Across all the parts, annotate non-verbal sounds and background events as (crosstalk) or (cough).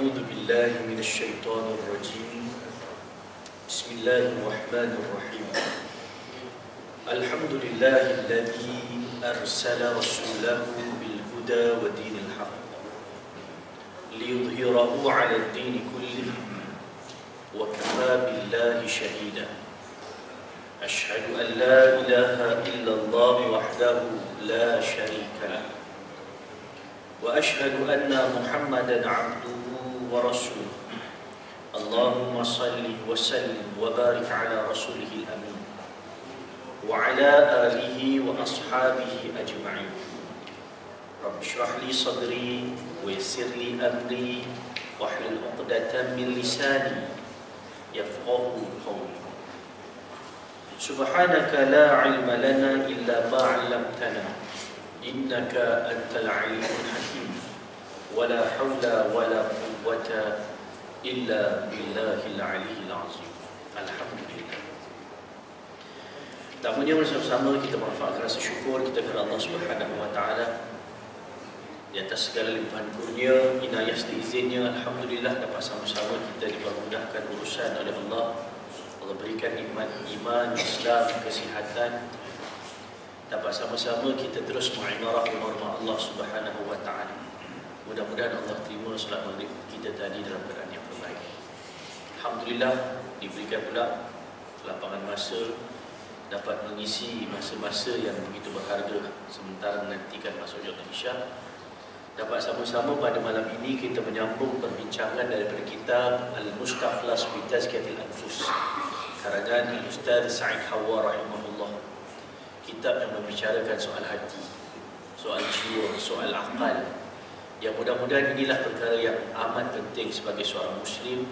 أعوذ بالله من الشيطان الرجيم. بسم الله الرحمن الرحيم. الحمد لله الذي أرسل رسوله بالهدى ودين الحق ليظهره على الدين كله وكفى بالله شهيدا. أشهد أن لا إله إلا الله وحده لا شريك له. وأشهد أن محمدا عبده ورسوله. اللهم صل وسلم وبارك على رسوله الأمين وعلى آله وأصحابه أجمعين. رب اشرح لي صدري ويسر لي أمري واحلل عقدة من لساني يفقه قولي. سبحانك لا علم لنا إلا ما علمتنا إنك أنت العليم الحكيم. ولا حول ولا قوة quwwata illa billahil aliyil azim. Alhamdulillah. Tak punya bersama-sama kita manfaatkan rasa syukur kita kepada Allah Subhanahu wa taala di atas segala limpahan kurnia inayah seizinnya. Alhamdulillah dapat sama-sama kita dipermudahkan urusan oleh Allah. Allah berikan iman iman Islam kesihatan. Dapat sama-sama kita terus mengimarah rumah Allah Subhanahu wa taala. Mudah-mudahan Allah terima salat maghrib kita tadi dalam keadaan yang terbaik. Alhamdulillah diberikan pula lapangan masa dapat mengisi masa-masa yang begitu berharga sementara menantikan masuk waktu Isya. Dapat sama-sama pada malam ini kita menyambung perbincangan daripada kitab Al-Mustakhlas fi Tazkiyatil Anfus karangan Ustaz Sa'id Hawa rahimahullah kitab yang membicarakan soal hati, soal jiwa, soal akal. Yang mudah-mudahan inilah perkara yang amat penting sebagai seorang Muslim.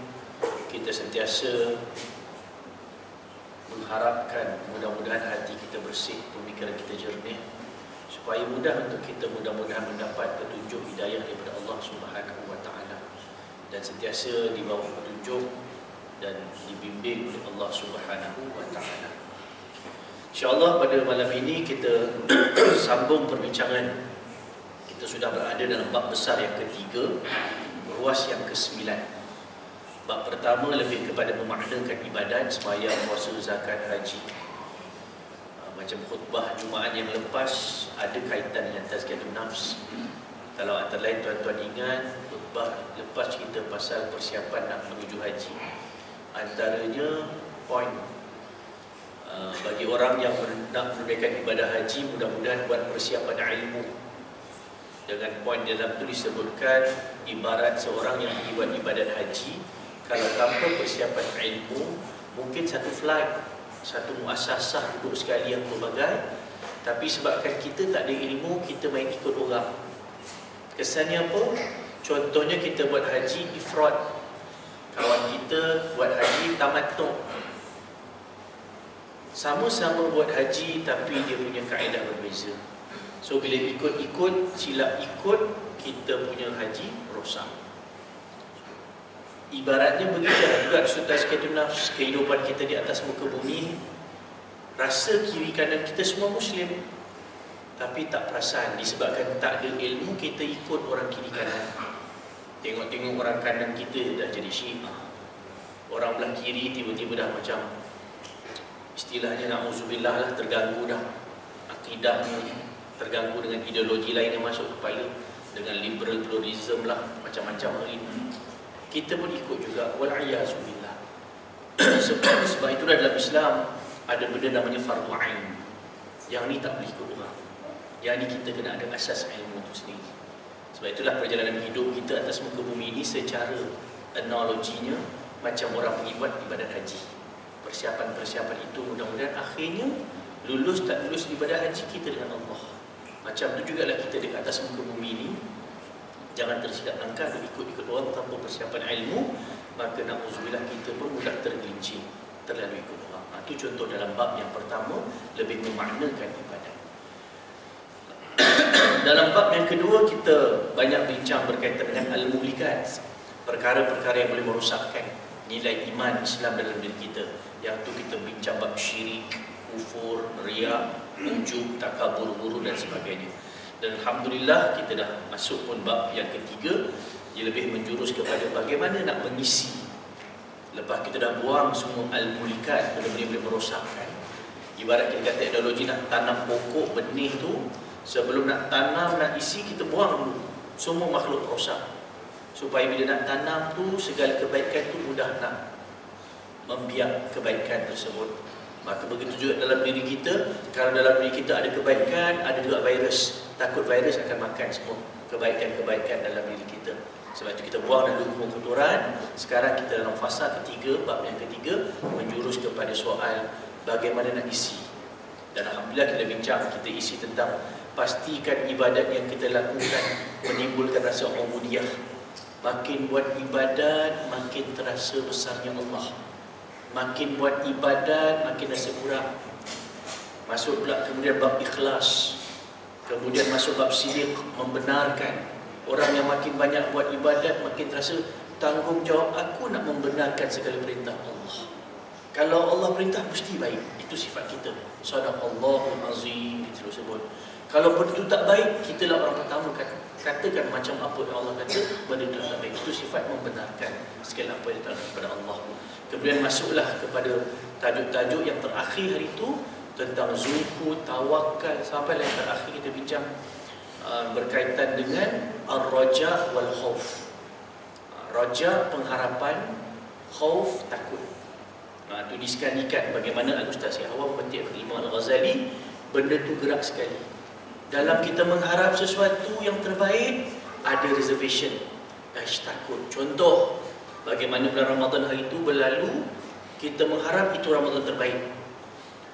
Kita sentiasa mengharapkan mudah-mudahan hati kita bersih, pemikiran kita jernih supaya mudah untuk kita mudah-mudahan mendapat petunjuk hidayah daripada Allah Subhanahu taala dan sentiasa di bawah petunjuk dan dibimbing oleh Allah Subhanahu taala. InsyaAllah pada malam ini kita (coughs) sambung perbincangan Sudah berada dalam bab besar yang ketiga Ruas yang kesembilan. Bab pertama lebih kepada memaknakan ibadat Semayang, puasa, zakat, haji. Macam khutbah Jumaat yang lepas Ada kaitan dengan tazkiyatun nafs. Kalau antara lain tuan-tuan ingat Khutbah lepas cerita pasal persiapan nak menuju haji. Antaranya poin Uh, bagi orang yang nak menunaikan ibadah haji mudah-mudahan buat persiapan ilmu dengan poin dalam tu disebutkan ibarat seorang yang buat ibadat haji kalau tanpa persiapan ilmu mungkin satu flight satu muasasah duduk sekali yang pelbagai tapi sebabkan kita tak ada ilmu kita main ikut orang kesannya apa? contohnya kita buat haji ifrat kawan kita buat haji tamattu sama-sama buat haji tapi dia punya kaedah berbeza. So bila ikut-ikut, silap ikut, kita punya haji rosak. Ibaratnya begitu juga sudah sekalian nafs kehidupan kita di atas muka bumi rasa kiri kanan kita semua muslim. Tapi tak perasan disebabkan tak ada ilmu kita ikut orang kiri kanan. Tengok-tengok orang kanan kita dah jadi syiah. Orang belah kiri tiba-tiba dah macam istilahnya na'udzubillah lah terganggu dah. Akidahnya terganggu dengan ideologi lain yang masuk kepala dengan liberal pluralism lah macam-macam hari ini kita pun ikut juga. Wal'ayazubillah (clears throat) sebab, sebab itulah dalam Islam ada benda namanya fardu ain. Yang ni tak boleh ikut orang. Yang ni kita kena ada asas ilmu tu sendiri. Sebab itulah perjalanan hidup kita atas muka bumi ini secara analoginya macam orang pergi buat ibadat haji. Persiapan-persiapan itu mudah-mudahan akhirnya lulus tak lulus ibadah haji kita dengan Allah. Macam tu jugalah kita dekat atas muka bumi ini jangan tersilap langkah dan ikut-ikut orang tanpa persiapan ilmu maka nak uzubillah kita pun mudah tergelincir terlalu ikut orang. Itu ha, contoh dalam bab yang pertama lebih memaknakan ibadah. (coughs) dalam bab yang kedua kita banyak bincang berkaitan dengan al-muhlikat perkara-perkara yang boleh merosakkan nilai iman Islam dalam diri kita yang tu kita bincang bab syirik, kufur, riak, ujub, takabur, guru dan sebagainya. Dan Alhamdulillah kita dah masuk pun bab yang ketiga. Dia lebih menjurus kepada bagaimana nak mengisi. Lepas kita dah buang semua al-mulikat Benda-benda boleh merosakkan. Ibarat kita kata teknologi nak tanam pokok benih tu Sebelum nak tanam, nak isi, kita buang dulu. Semua makhluk rosak. Supaya bila nak tanam tu Segala kebaikan tu mudah nak Membiak kebaikan tersebut Maka begitu juga dalam diri kita Kalau dalam diri kita ada kebaikan Ada juga virus Takut virus akan makan semua Kebaikan-kebaikan dalam diri kita. Sebab itu kita buang dulu semua kotoran Sekarang kita dalam fasa ketiga Bab yang ketiga Menjurus kepada soal Bagaimana nak isi. Dan Alhamdulillah kita bincang Kita isi tentang Pastikan ibadat yang kita lakukan Menimbulkan rasa ubudiyah Makin buat ibadat Makin terasa besarnya Allah Makin buat ibadat Makin rasa kurang. Masuk pula kemudian bab ikhlas. Kemudian masuk bab sidik Membenarkan. Orang yang makin banyak buat ibadat Makin terasa tanggungjawab aku nak membenarkan segala perintah Allah. Kalau Allah perintah mesti baik. Itu sifat kita. Sadaqallahul azim Kita terus sebut. Kalau benda itu tak baik Kita lah orang pertama kata, Katakan macam apa yang Allah kata Benda itu tak baik. Itu sifat membenarkan Segala apa yang datang kepada Allah Kemudian masuklah kepada Tajuk-tajuk yang terakhir hari itu Tentang zuhud, tawakal Sampai yang terakhir kita bincang Uh, berkaitan dengan ar-raja wal khauf. Uh, raja pengharapan, khauf takut. Nah, itu disekalikan bagaimana Al-Ustaz Yahwa petik Imam Al-Ghazali benda tu gerak sekali. Dalam kita mengharap sesuatu yang terbaik ada reservation. Aish takut. Contoh bagaimana bulan Ramadan hari itu berlalu kita mengharap itu Ramadan terbaik.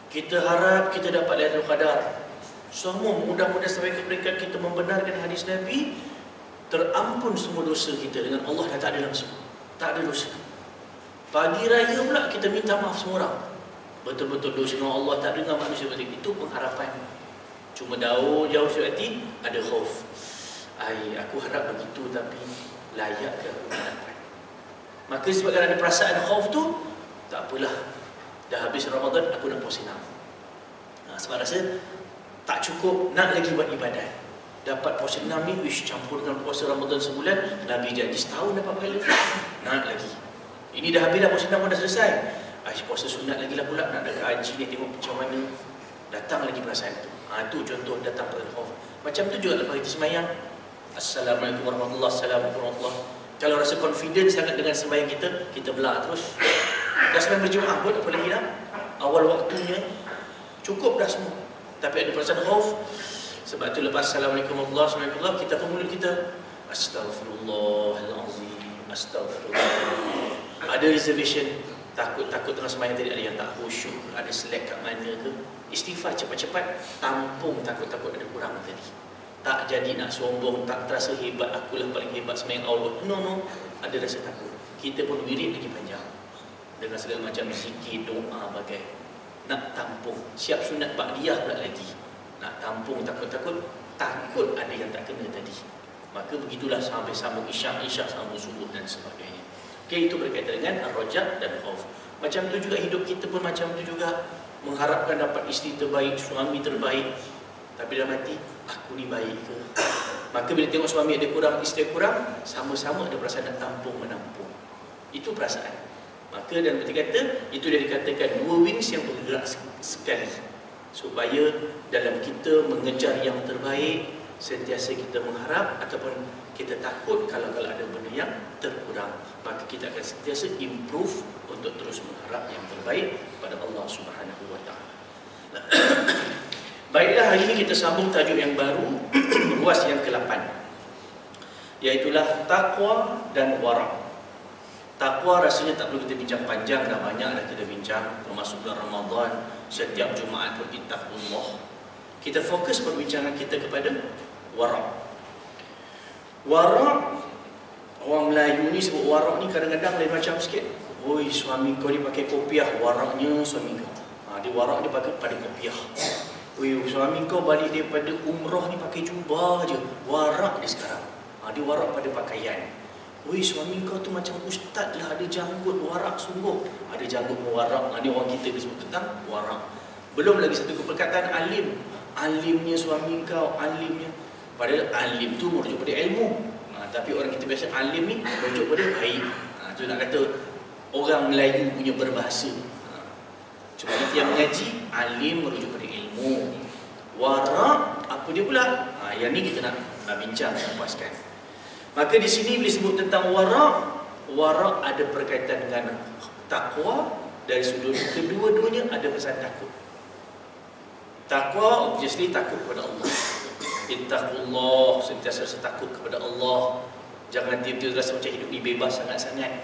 Kita harap kita dapat Lailatul Qadar. Semua mudah-mudahan sampai ke peringkat kita membenarkan hadis Nabi Terampun semua dosa kita dengan Allah dah tak ada langsung Tak ada dosa. Pagi raya pula kita minta maaf semua orang. Betul-betul dosa dengan Allah tak dengar manusia betul Itu pengharapan. Cuma jauh-jauh hati ada khauf Ay, aku harap begitu tapi layak ke aku Maka sebabkan ada perasaan khauf tu Tak apalah. Dah habis Ramadan aku nak puas enam nah, Sebab rasa tak cukup nak lagi buat ibadat. Dapat puasa enam ni wish campur dengan puasa Ramadan sebulan Nabi janji setahun dapat pahala. Nak lagi. Ini dah habis dah puasa enam pun dah selesai. Aish, puasa sunat lagi lah pula nak dekat haji ni tengok macam mana. Datang lagi perasaan tu. Ha, tu contoh datang pada khauf. Macam tu juga lepas kita semayang. Assalamualaikum warahmatullahi wabarakatuh kalau rasa confident sangat dengan sembahyang kita kita belah terus. Dah sembahyang berjemaah pun apa lagi dah? Awal waktunya cukup dah semua. Tapi ada perasaan khauf. Sebab tu lepas assalamualaikum warahmatullahi wabarakatuh kita pun mulut kita astagfirullahalazim astagfirullah ada reservation takut-takut tengah sembahyang tadi ada yang tak khusyuk ada selek kat mana ke? Istighfar cepat-cepat tampung takut-takut ada kurang tadi tak jadi nak sombong tak terasa hebat akulah paling hebat sembahyang Allah. No no ada rasa takut. Kita pun wirid lagi panjang. Dengan segala macam zikir doa bagai. Nak tampung. Siap sunat ba'diyah pula lagi. Nak tampung takut-takut takut ada yang tak kena tadi. Maka begitulah sampai sambung isyak isyak sambung subuh dan sebagainya. Okey itu berkaitan dengan ar-rajab dan khauf macam tu juga hidup kita pun macam tu juga. Mengharapkan dapat isteri terbaik suami terbaik tapi dalam hati aku ni baik ke? Maka bila tengok suami ada kurang isteri kurang sama-sama ada perasaan nak tampung menampung. Itu perasaan. Maka dan berarti kata itu dia dikatakan dua wings yang bergerak sekali. Supaya dalam kita mengejar yang terbaik sentiasa kita mengharap ataupun kita takut kalau kalau ada benda yang terkurang. Maka kita akan sentiasa improve untuk terus mengharap yang terbaik pada Allah Subhanahu wa taala. (clears throat) Baiklah hari ini kita sambung tajuk yang baru (clears throat) ruas yang ke-8 iaitu takwa dan wara'. Takwa rasanya tak perlu kita bincang panjang dah banyak dah kita bincang termasuk bulan Ramadan setiap Jumaat pun ittaqullah. Kita fokus perbincangan kita kepada wara'. Wara' orang Melayu ni sebut wara' ni kadang-kadang lain macam sikit. Oi suami kau ni pakai kopiah wara'nya suami kau. Ha, dia wara' dia pakai pada kopiah. Oi suami kau balik daripada umrah ni pakai jubah je. Wara' dia sekarang. Ha, dia wara' pada pakaian. Wih suami kau tu macam ustaz lah Ada janggut warak sungguh Ada janggut warak Ini orang kita disebut tentang warak Belum lagi satu perkataan alim Alimnya suami kau Alimnya Padahal alim tu merujuk pada ilmu ha, Tapi orang kita biasa alim ni Merujuk pada baik ha, Tu nak kata Orang Melayu punya berbahasa ha. Cuma kita yang mengaji Alim merujuk pada ilmu Warak Apa dia pula? Ha, Yang ni kita nak, nak bincang Lepaskan Maka di sini boleh sebut tentang warak Warak ada berkaitan dengan takwa. Dari sudut kedua-duanya ada pesan takut. Takwa obviously takut kepada Allah. Ittaqullah Sentiasa rasa takut kepada Allah. Jangan tiba-tiba rasa macam hidup ni bebas sangat-sangat.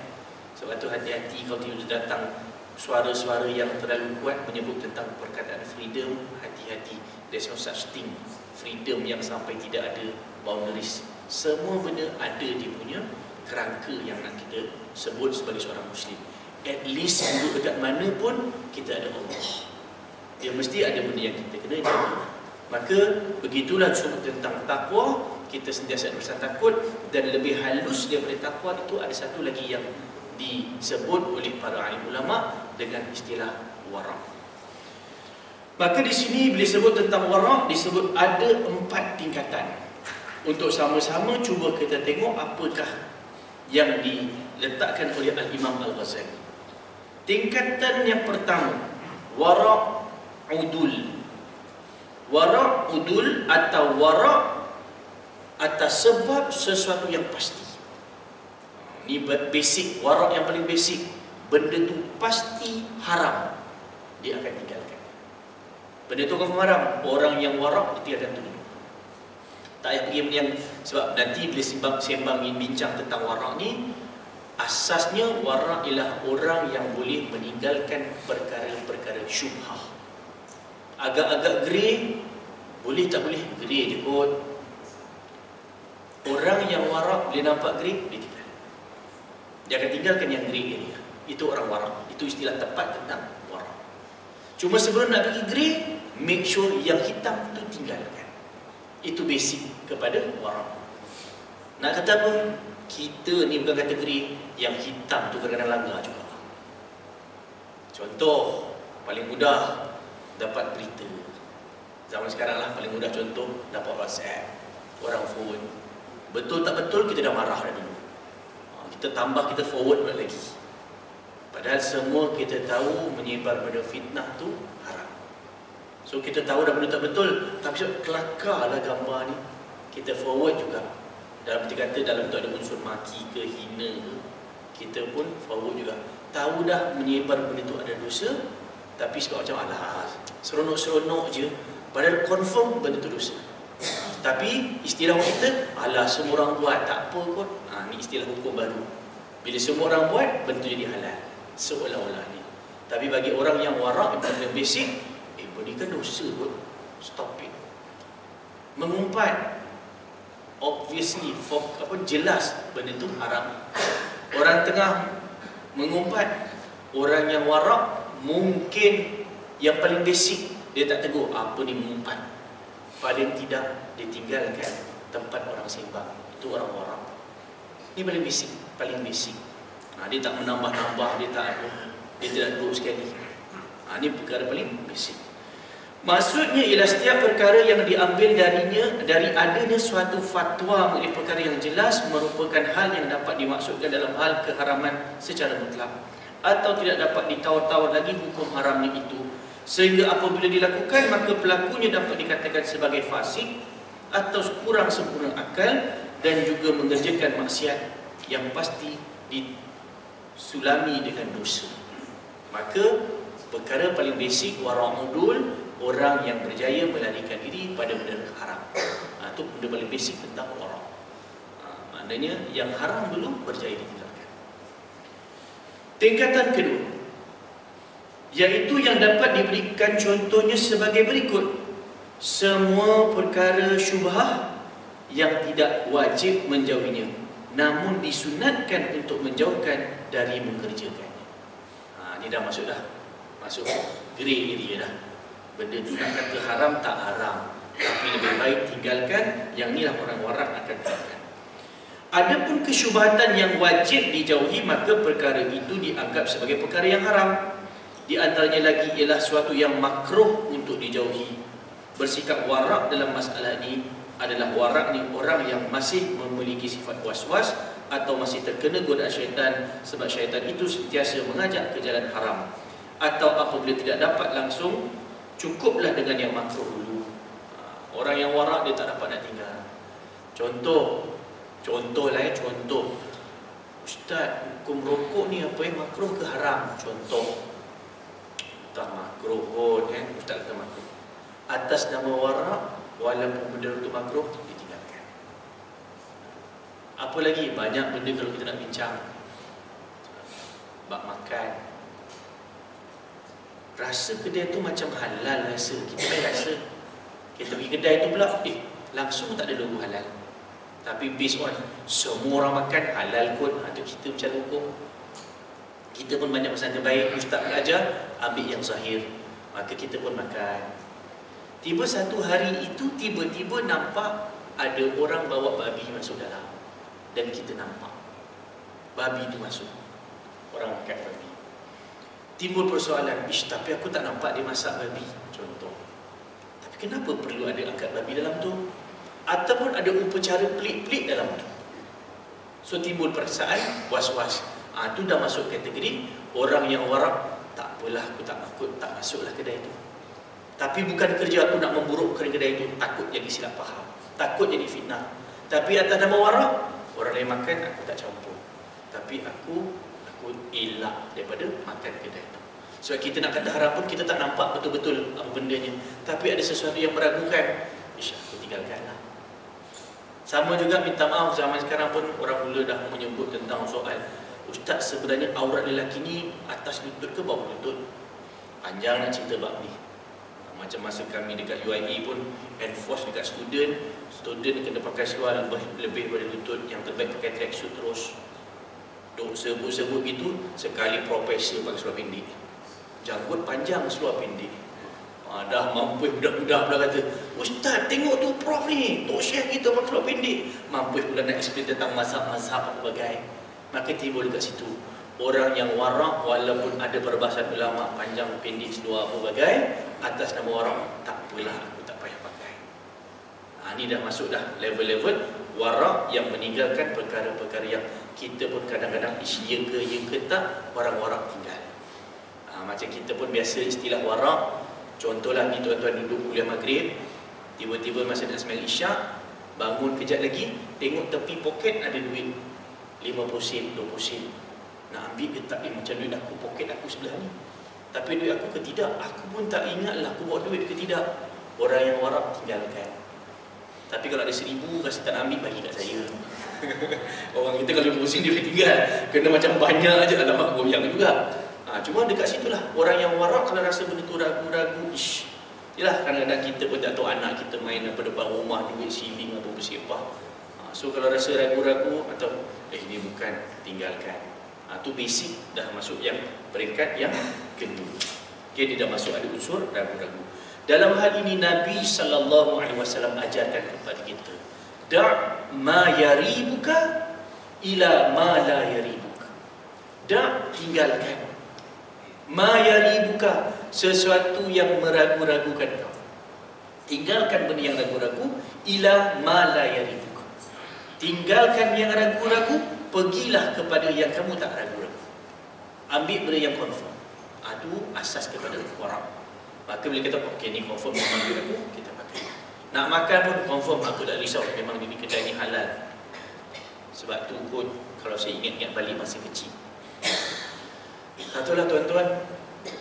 Sebab tu hati-hati kalau tiba-tiba datang Suara-suara yang terlalu kuat Menyebut tentang perkataan freedom Hati-hati. There's no such thing. Freedom yang sampai tidak ada boundaries. Semua benda ada di punya kerangka yang nak kita sebut sebagai seorang Muslim. At least duduk dekat mana pun Kita ada Allah Dia mesti ada benda yang kita kena jaga. Maka begitulah sebut tentang takwa. Kita sentiasa bersama takut. Dan lebih halus daripada takwa itu Ada satu lagi yang disebut oleh para alim ulama Dengan istilah warak Maka di sini bila sebut tentang warak Disebut ada empat tingkatan. Untuk sama-sama cuba kita tengok Apakah yang diletakkan oleh Al-Imam Al-Ghazali. Tingkatan yang pertama Warak udul. Warak udul atau warak atas sebab sesuatu yang pasti. Ini basic, warak yang paling basic. Benda tu pasti haram. Dia akan tinggalkan. Benda tu akan haram. Orang yang warak, dia tinggalkan tu. Tak payah pergi yang sebab nanti bila sembang, sembang bincang tentang warak ni asasnya warak ialah orang yang boleh meninggalkan perkara-perkara syubhah agak-agak grey boleh tak boleh grey je kot orang yang warak boleh nampak grey dia dia akan tinggalkan yang grey area. Itu orang warak itu istilah tepat tentang warak cuma sebelum nak pergi grey make sure yang hitam tu tinggalkan. Itu basic kepada warak nak kata apa? Kita ni bukan kategori yang hitam tu kadang-kadang langgar juga. Contoh paling mudah dapat berita. Zaman sekarang lah paling mudah contoh dapat whatsapp orang phone. Betul tak betul kita dah marah dah dulu kita tambah kita forward lagi. Padahal semua kita tahu menyebar pada fitnah tu haram. So kita tahu dah benda tak betul tapi kelakar lah gambar ni. Kita forward juga. Dalam arti kata dalam tu ada unsur maki ke hina ke kita pun forward juga. Tahu dah menyebar benda tu ada dosa tapi sebab macam alah seronok-seronok je. Padahal confirm benda tu dosa. Tapi istilah kita alah semua orang buat tak apa kot ni istilah hukum baru. Bila semua orang buat benda jadi halal. Seolah-olah ni. Tapi bagi orang yang warak paling basic eh benda kan dosa kot. Stop it. Mengumpat. Obviously for, apa jelas benda tu haram. Orang tengah mengumpat. Orang yang warak mungkin yang paling basic dia tak tegur apa ni mengumpat? Paling tidak dia tinggalkan tempat orang sembang. Itu orang-orang ini paling basic paling basic. Ha, dia tak menambah-nambah dia tak dia tidak duduk sekali. Ha, ini perkara paling basic. Maksudnya ialah setiap perkara yang diambil darinya dari adanya suatu fatwa mengenai perkara yang jelas merupakan hal yang dapat dimaksudkan dalam hal keharaman secara mutlak atau tidak dapat ditawar-tawar lagi hukum haramnya itu. Sehingga apabila dilakukan maka pelakunya dapat dikatakan sebagai fasik atau kurang sempurna akal dan juga mengerjakan maksiat yang pasti disulami dengan dosa. Maka perkara paling basic waramudul orang yang berjaya melarikan diri pada benda haram. Ha, itu benda paling basic tentang orang ha, maknanya yang haram dulu berjaya ditinggalkan. Tingkatan kedua Iaitu yang dapat diberikan contohnya sebagai berikut. Semua perkara syubhah yang tidak wajib menjauhinya Namun disunatkan untuk menjauhkan dari mengerjakannya. Ha, Ini dah masuk dah. Masuk grey area dah. Benda tu nak kata haram tak haram. Tapi lebih baik tinggalkan Yang inilah orang-orang akan tinggalkan. Adapun kesyubhatan yang wajib dijauhi maka perkara itu dianggap sebagai perkara yang haram. Di antaranya lagi ialah suatu yang makruh untuk dijauhi. Bersikap warak dalam masalah ini adalah warak ni orang yang masih memiliki sifat was-was atau masih terkena godaan syaitan sebab syaitan itu sentiasa mengajak ke jalan haram. Atau apabila tidak dapat langsung cukuplah dengan yang makruh dulu. Ha, orang yang warak dia tak dapat nak tinggal. Contoh contoh lah ya contoh. Ustaz hukum rokok ni apa yang makruh ke haram? Contoh. Tak makruh pun eh. Ustaz kata makruh. Atas nama warak walaupun benda itu makruh ditinggalkan apa lagi? Banyak benda kalau kita nak bincang. Bab makan. Rasa kedai tu macam halal rasa. Kita main rasa kita pergi kedai tu pula eh langsung tak ada logo halal. Tapi based on semua orang makan halal kot. Ada kita macam hukum kita pun banyak pesan terbaik ustaz belajar ambil yang zahir. Maka kita pun makan Tiba satu hari itu tiba-tiba nampak ada orang bawa babi masuk dalam dan kita nampak babi itu masuk. Orang makan babi. Timbul persoalan, ish tapi aku tak nampak dia masak babi. Contoh. Tapi kenapa perlu ada angkat babi dalam tu? Ataupun ada upacara pelik-pelik dalam tu? So timbul perasaan was-was. Ah tu dah masuk kategori orang yang warak tak apalah aku tak takut tak masuklah kedai itu. Tapi bukan kerja aku nak memburukkan kedai itu. Takut jadi silap faham. Takut jadi fitnah. Tapi atas nama warak Orang lain makan aku tak campur. Tapi aku Aku elak daripada makan kedai itu Sebab kita nak kata harap pun Kita tak nampak betul-betul apa bendanya. Tapi ada sesuatu yang meragukan Isya aku tinggalkan lah. Sama juga minta maaf zaman sekarang pun Orang mula dah menyebut tentang soal Ustaz sebenarnya aurat lelaki ni Atas lutut ke bawah lutut? Panjang nak cerita bab ni macam masa kami dekat UIE pun enforce dekat student student kena pakai seluar lebih, lebih pada lutut. Yang terbaik pakai tracksuit terus. Duk sebut-sebut gitu sekali profesor pakai seluar pendek. Janggut panjang seluar pendek. Ha, dah mampu budak-budak pula kata Ustaz tengok tu prof ni tok syekh kita pakai seluar pendek. Mampu pula nak explain tentang mazhab-mazhab apa bagai. Maka timbul dekat situ orang yang warak walaupun ada perbahasan ulama panjang pendek seluar apa bagai atas nama orang tak apalah aku tak payah pakai. Ha, ni dah masuk dah level-level warak yang meninggalkan perkara-perkara yang kita pun kadang-kadang ish ya ke ya ke tak orang warak tinggal. Ha, macam kita pun biasa istilah warak contohlah ni tuan-tuan duduk kuliah maghrib tiba-tiba masa nak sembahyang isyak bangun kejap lagi tengok tepi poket ada duit 50 sen 20 sen nak ambil ke tak eh, macam duit aku poket aku sebelah ni. Tapi duit aku ke tidak aku pun tak ingatlah aku bawa duit ke tidak. Orang yang warak tinggalkan. Tapi kalau ada seribu rasa tak nak ambil bagi kat saya. (laughs) Orang kita kalau pusing dia tinggal. Kena macam banyak aja alamak goyang juga. Ha, cuma dekat situlah orang yang warak kalau rasa benda tu ragu-ragu ish. Yalah kadang-kadang kita pun tak tahu anak kita main apa depan rumah duit siling apa bersepah. Ha, so kalau rasa ragu-ragu atau eh ini bukan tinggalkan ha, basic dah masuk yang peringkat yang kedua. Okay, dia dah masuk ada unsur ragu-ragu. Dalam hal ini Nabi sallallahu alaihi wasallam ajarkan kepada kita, da' ma yaribuka ila ma la yaribuka. Da' tinggalkan ma yaribuka sesuatu yang meragu-ragukan kau. Tinggalkan benda yang ragu-ragu ila ma la yaribuka. Tinggalkan yang ragu-ragu pergilah kepada yang kamu tak ragu-ragu. Ambil benda yang confirm. Itu asas kepada orang. Maka bila kita okey ni confirm memang dia aku, kita pakai. Nak makan pun confirm aku tak risau memang di kedai ni halal. Sebab tu pun kalau saya ingat-ingat balik masa kecil. Katalah tuan-tuan,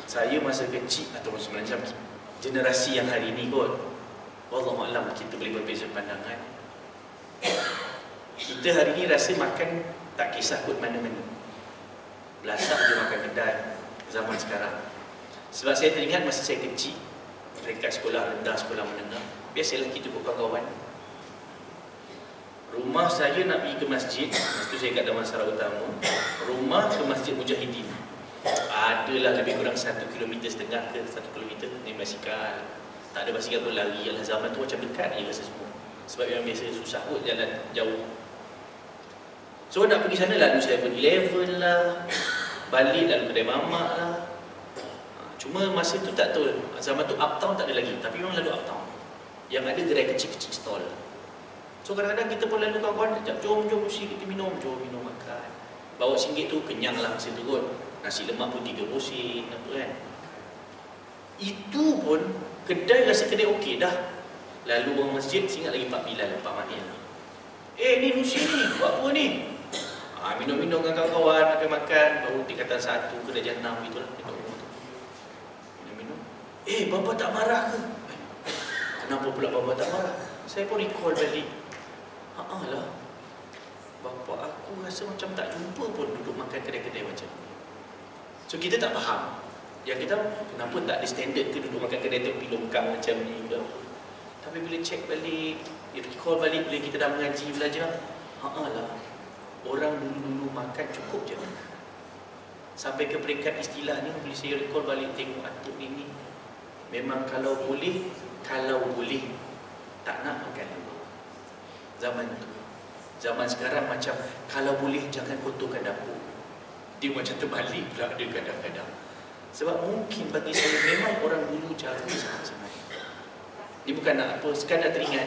saya masa kecil atau sebenarnya generasi yang hari ini kot. Wallahualam kita boleh berbeza pandangan. Kita hari ini rasa makan tak kisah kot mana-mana. Belasak je makan kedai Zaman sekarang. Sebab saya teringat masa saya kecil Dekat sekolah rendah, sekolah menengah Biasalah kita buka kawan Rumah saya nak pergi ke masjid Masa saya kat Daman Sarau Utama Rumah ke Masjid Mujahidin. Adalah lebih kurang satu kilometer setengah ke satu kilometer Naik basikal. Tak ada basikal pun lari Yalah zaman tu macam dekat je rasa semua. Sebab yang biasa susah kot jalan jauh So nak pergi sana lalu 7-Eleven lah Balik lalu kedai mamak lah. Ha, Cuma masa tu tak tahu Zaman tu uptown tak ada lagi Tapi memang lalu uptown. Yang ada gerai kecil-kecil stall. So kadang-kadang kita pun lalu kawan-kawan Sekejap jom jom mesti kita minum Jom minum makan. Bawa singgit tu kenyang lah masa tu kot. Nasi lemak pun tiga sen Apa kan. Itu pun Kedai rasa kedai okey dah. Lalu orang masjid Ingat lagi Pak Bilal Pak Mahir Eh ni Nusi ni Buat apa ni ha, Minum-minum dengan kawan-kawan Makan-makan Baru tingkatan satu ke darjah enam Itulah dekat rumah tu Minum-minum Eh bapa tak marah ke? Kenapa pula bapa tak marah? Saya pun recall balik. Haa lah. Bapa aku rasa macam tak jumpa pun duduk makan kedai-kedai macam ni. So kita tak faham. Yang kita kenapa tak ada standard ke duduk makan kedai tepi longkang macam ni ke Tapi bila check balik recall balik bila kita dah mengaji belajar Haa lah Orang dulu-dulu makan cukup je. Sampai ke peringkat istilah ni Bila saya recall balik tengok atuk ni Memang kalau boleh Kalau boleh Tak nak makan. Dulu zaman tu. Zaman sekarang macam kalau boleh jangan kotorkan dapur. Dia macam terbalik pula dia kadang-kadang. Sebab mungkin bagi saya memang orang dulu jaga sangat-sangat ni bukan nak apa sekadar teringat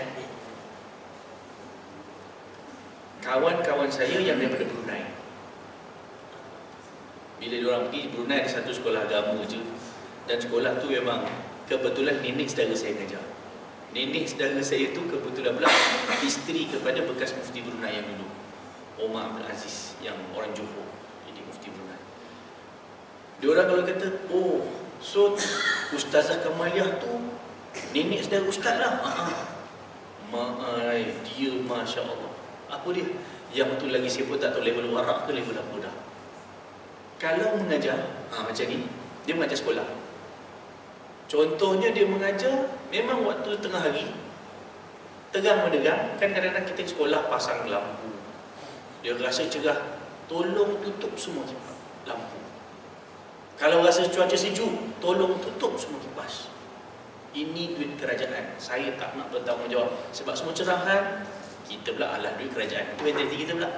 kawan-kawan saya yang daripada Brunei bila diorang pergi Brunei ada satu sekolah agama je dan sekolah tu memang kebetulan nenek saudara saya mengajar Nenek saudara saya tu kebetulan pula isteri kepada bekas mufti Brunei yang dulu. Omar Abdul Aziz yang orang Johor. Jadi mufti Brunei. Dia orang kalau kata, "Oh, so Ustazah Kamaliah tu nenek saudara ustaz lah." Maai, dia masya-Allah. Apa dia? Yang tu lagi pun tak tahu level warak ke level apa dah. Kalau mengajar, ha, macam ni, dia mengajar sekolah. Contohnya dia mengajar Memang waktu tengah hari Tegang menegang Kan kadang-kadang kita sekolah pasang lampu Dia rasa cerah Tolong tutup semua lampu Kalau rasa cuaca sejuk Tolong tutup semua kipas Ini duit kerajaan Saya tak nak bertanggungjawab Sebab semua cerah kan Kita pula alah duit kerajaan. Itu mentaliti kita pula.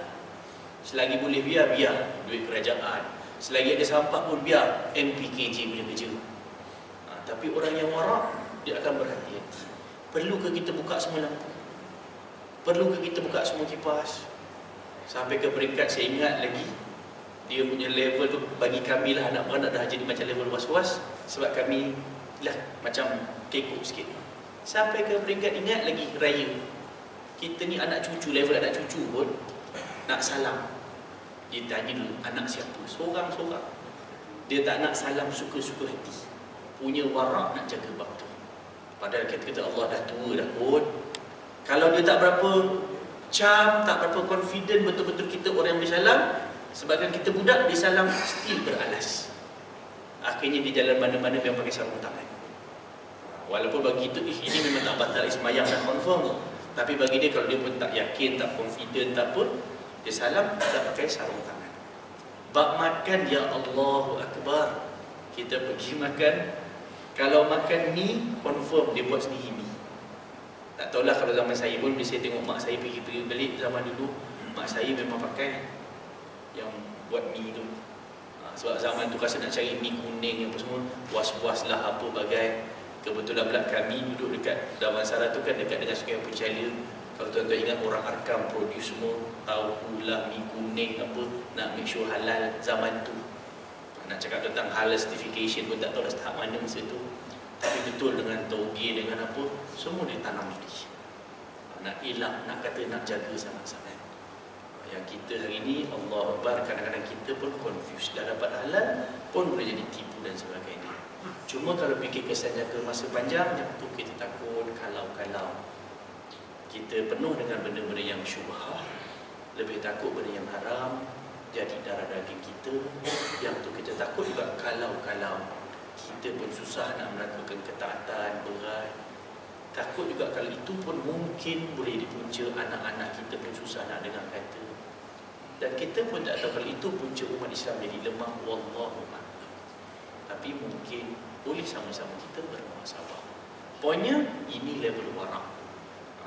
Selagi boleh biar, biar duit kerajaan. Selagi ada sampah pun biar MPKJ punya kerja. Tapi orang yang warak Dia akan berhati-hati. Perlu ke kita buka semua lampu? Perlu kita buka semua kipas? Sampai ke peringkat saya ingat lagi Dia punya level tu Bagi kami lah anak-anak dah jadi macam level was-was Sebab kami lah macam kekok sikit. Sampai ke peringkat ingat lagi raya Kita ni anak cucu Level anak cucu pun Nak salam Dia tanya dulu anak siapa Seorang-seorang Dia tak nak salam suka-suka hati punya warak nak jaga bab tu. Padahal kita kata Allah dah tua dah pun. Kalau dia tak berapa cam, tak berapa confident betul-betul kita orang yang bersalam, sebabkan kita budak, dia salam still beralas. Akhirnya dia jalan mana-mana yang pakai sarung tangan. Walaupun bagi itu, ini memang tak batal ismayang dan confirm. Tapi bagi dia, kalau dia pun tak yakin, tak confident, tak pun, dia salam, tak pakai sarung tangan. Bab makan, Ya Allahu Akbar. Kita pergi makan, kalau makan mi, confirm dia buat sendiri mi. Tak tahulah kalau zaman saya pun, bila saya tengok mak saya pergi-pergi balik zaman dulu, mak saya memang pakai yang buat mi tu. Ha, sebab zaman tu rasa nak cari mi kuning apa semua, puas-puas lah apa bagai. Kebetulan pula kami duduk dekat Damansara tu kan dekat dengan Sungai Penchala. Kalau tuan-tuan ingat orang Arkam produce semua, tahu lah mi kuning apa, nak make sure halal zaman tu. Nak cakap tentang halal certification pun tak tahu dah tahap mana masa tu. Tapi betul dengan toge dengan apa semua ditanam diri nak elak nak kata nak jaga sangat-sangat. Yang kita hari ini Allah Akbar kadang-kadang kita pun confused. Dah dapat halal pun boleh jadi tipu dan sebagainya cuma kalau fikir kesan jaga masa panjang yang tu kita takut kalau-kalau kita penuh dengan benda-benda yang syubhah lebih takut benda yang haram jadi darah daging kita yang tu kita takut juga kalau-kalau kita pun susah nak melakukan ketaatan berat. Takut juga kalau itu pun mungkin boleh dipunca anak-anak kita pun susah nak dengar kata. Dan kita pun tak tahu kalau itu punca umat Islam jadi lemah wallahu tapi mungkin boleh sama-sama kita bermuasabah poinnya ini level warak ha.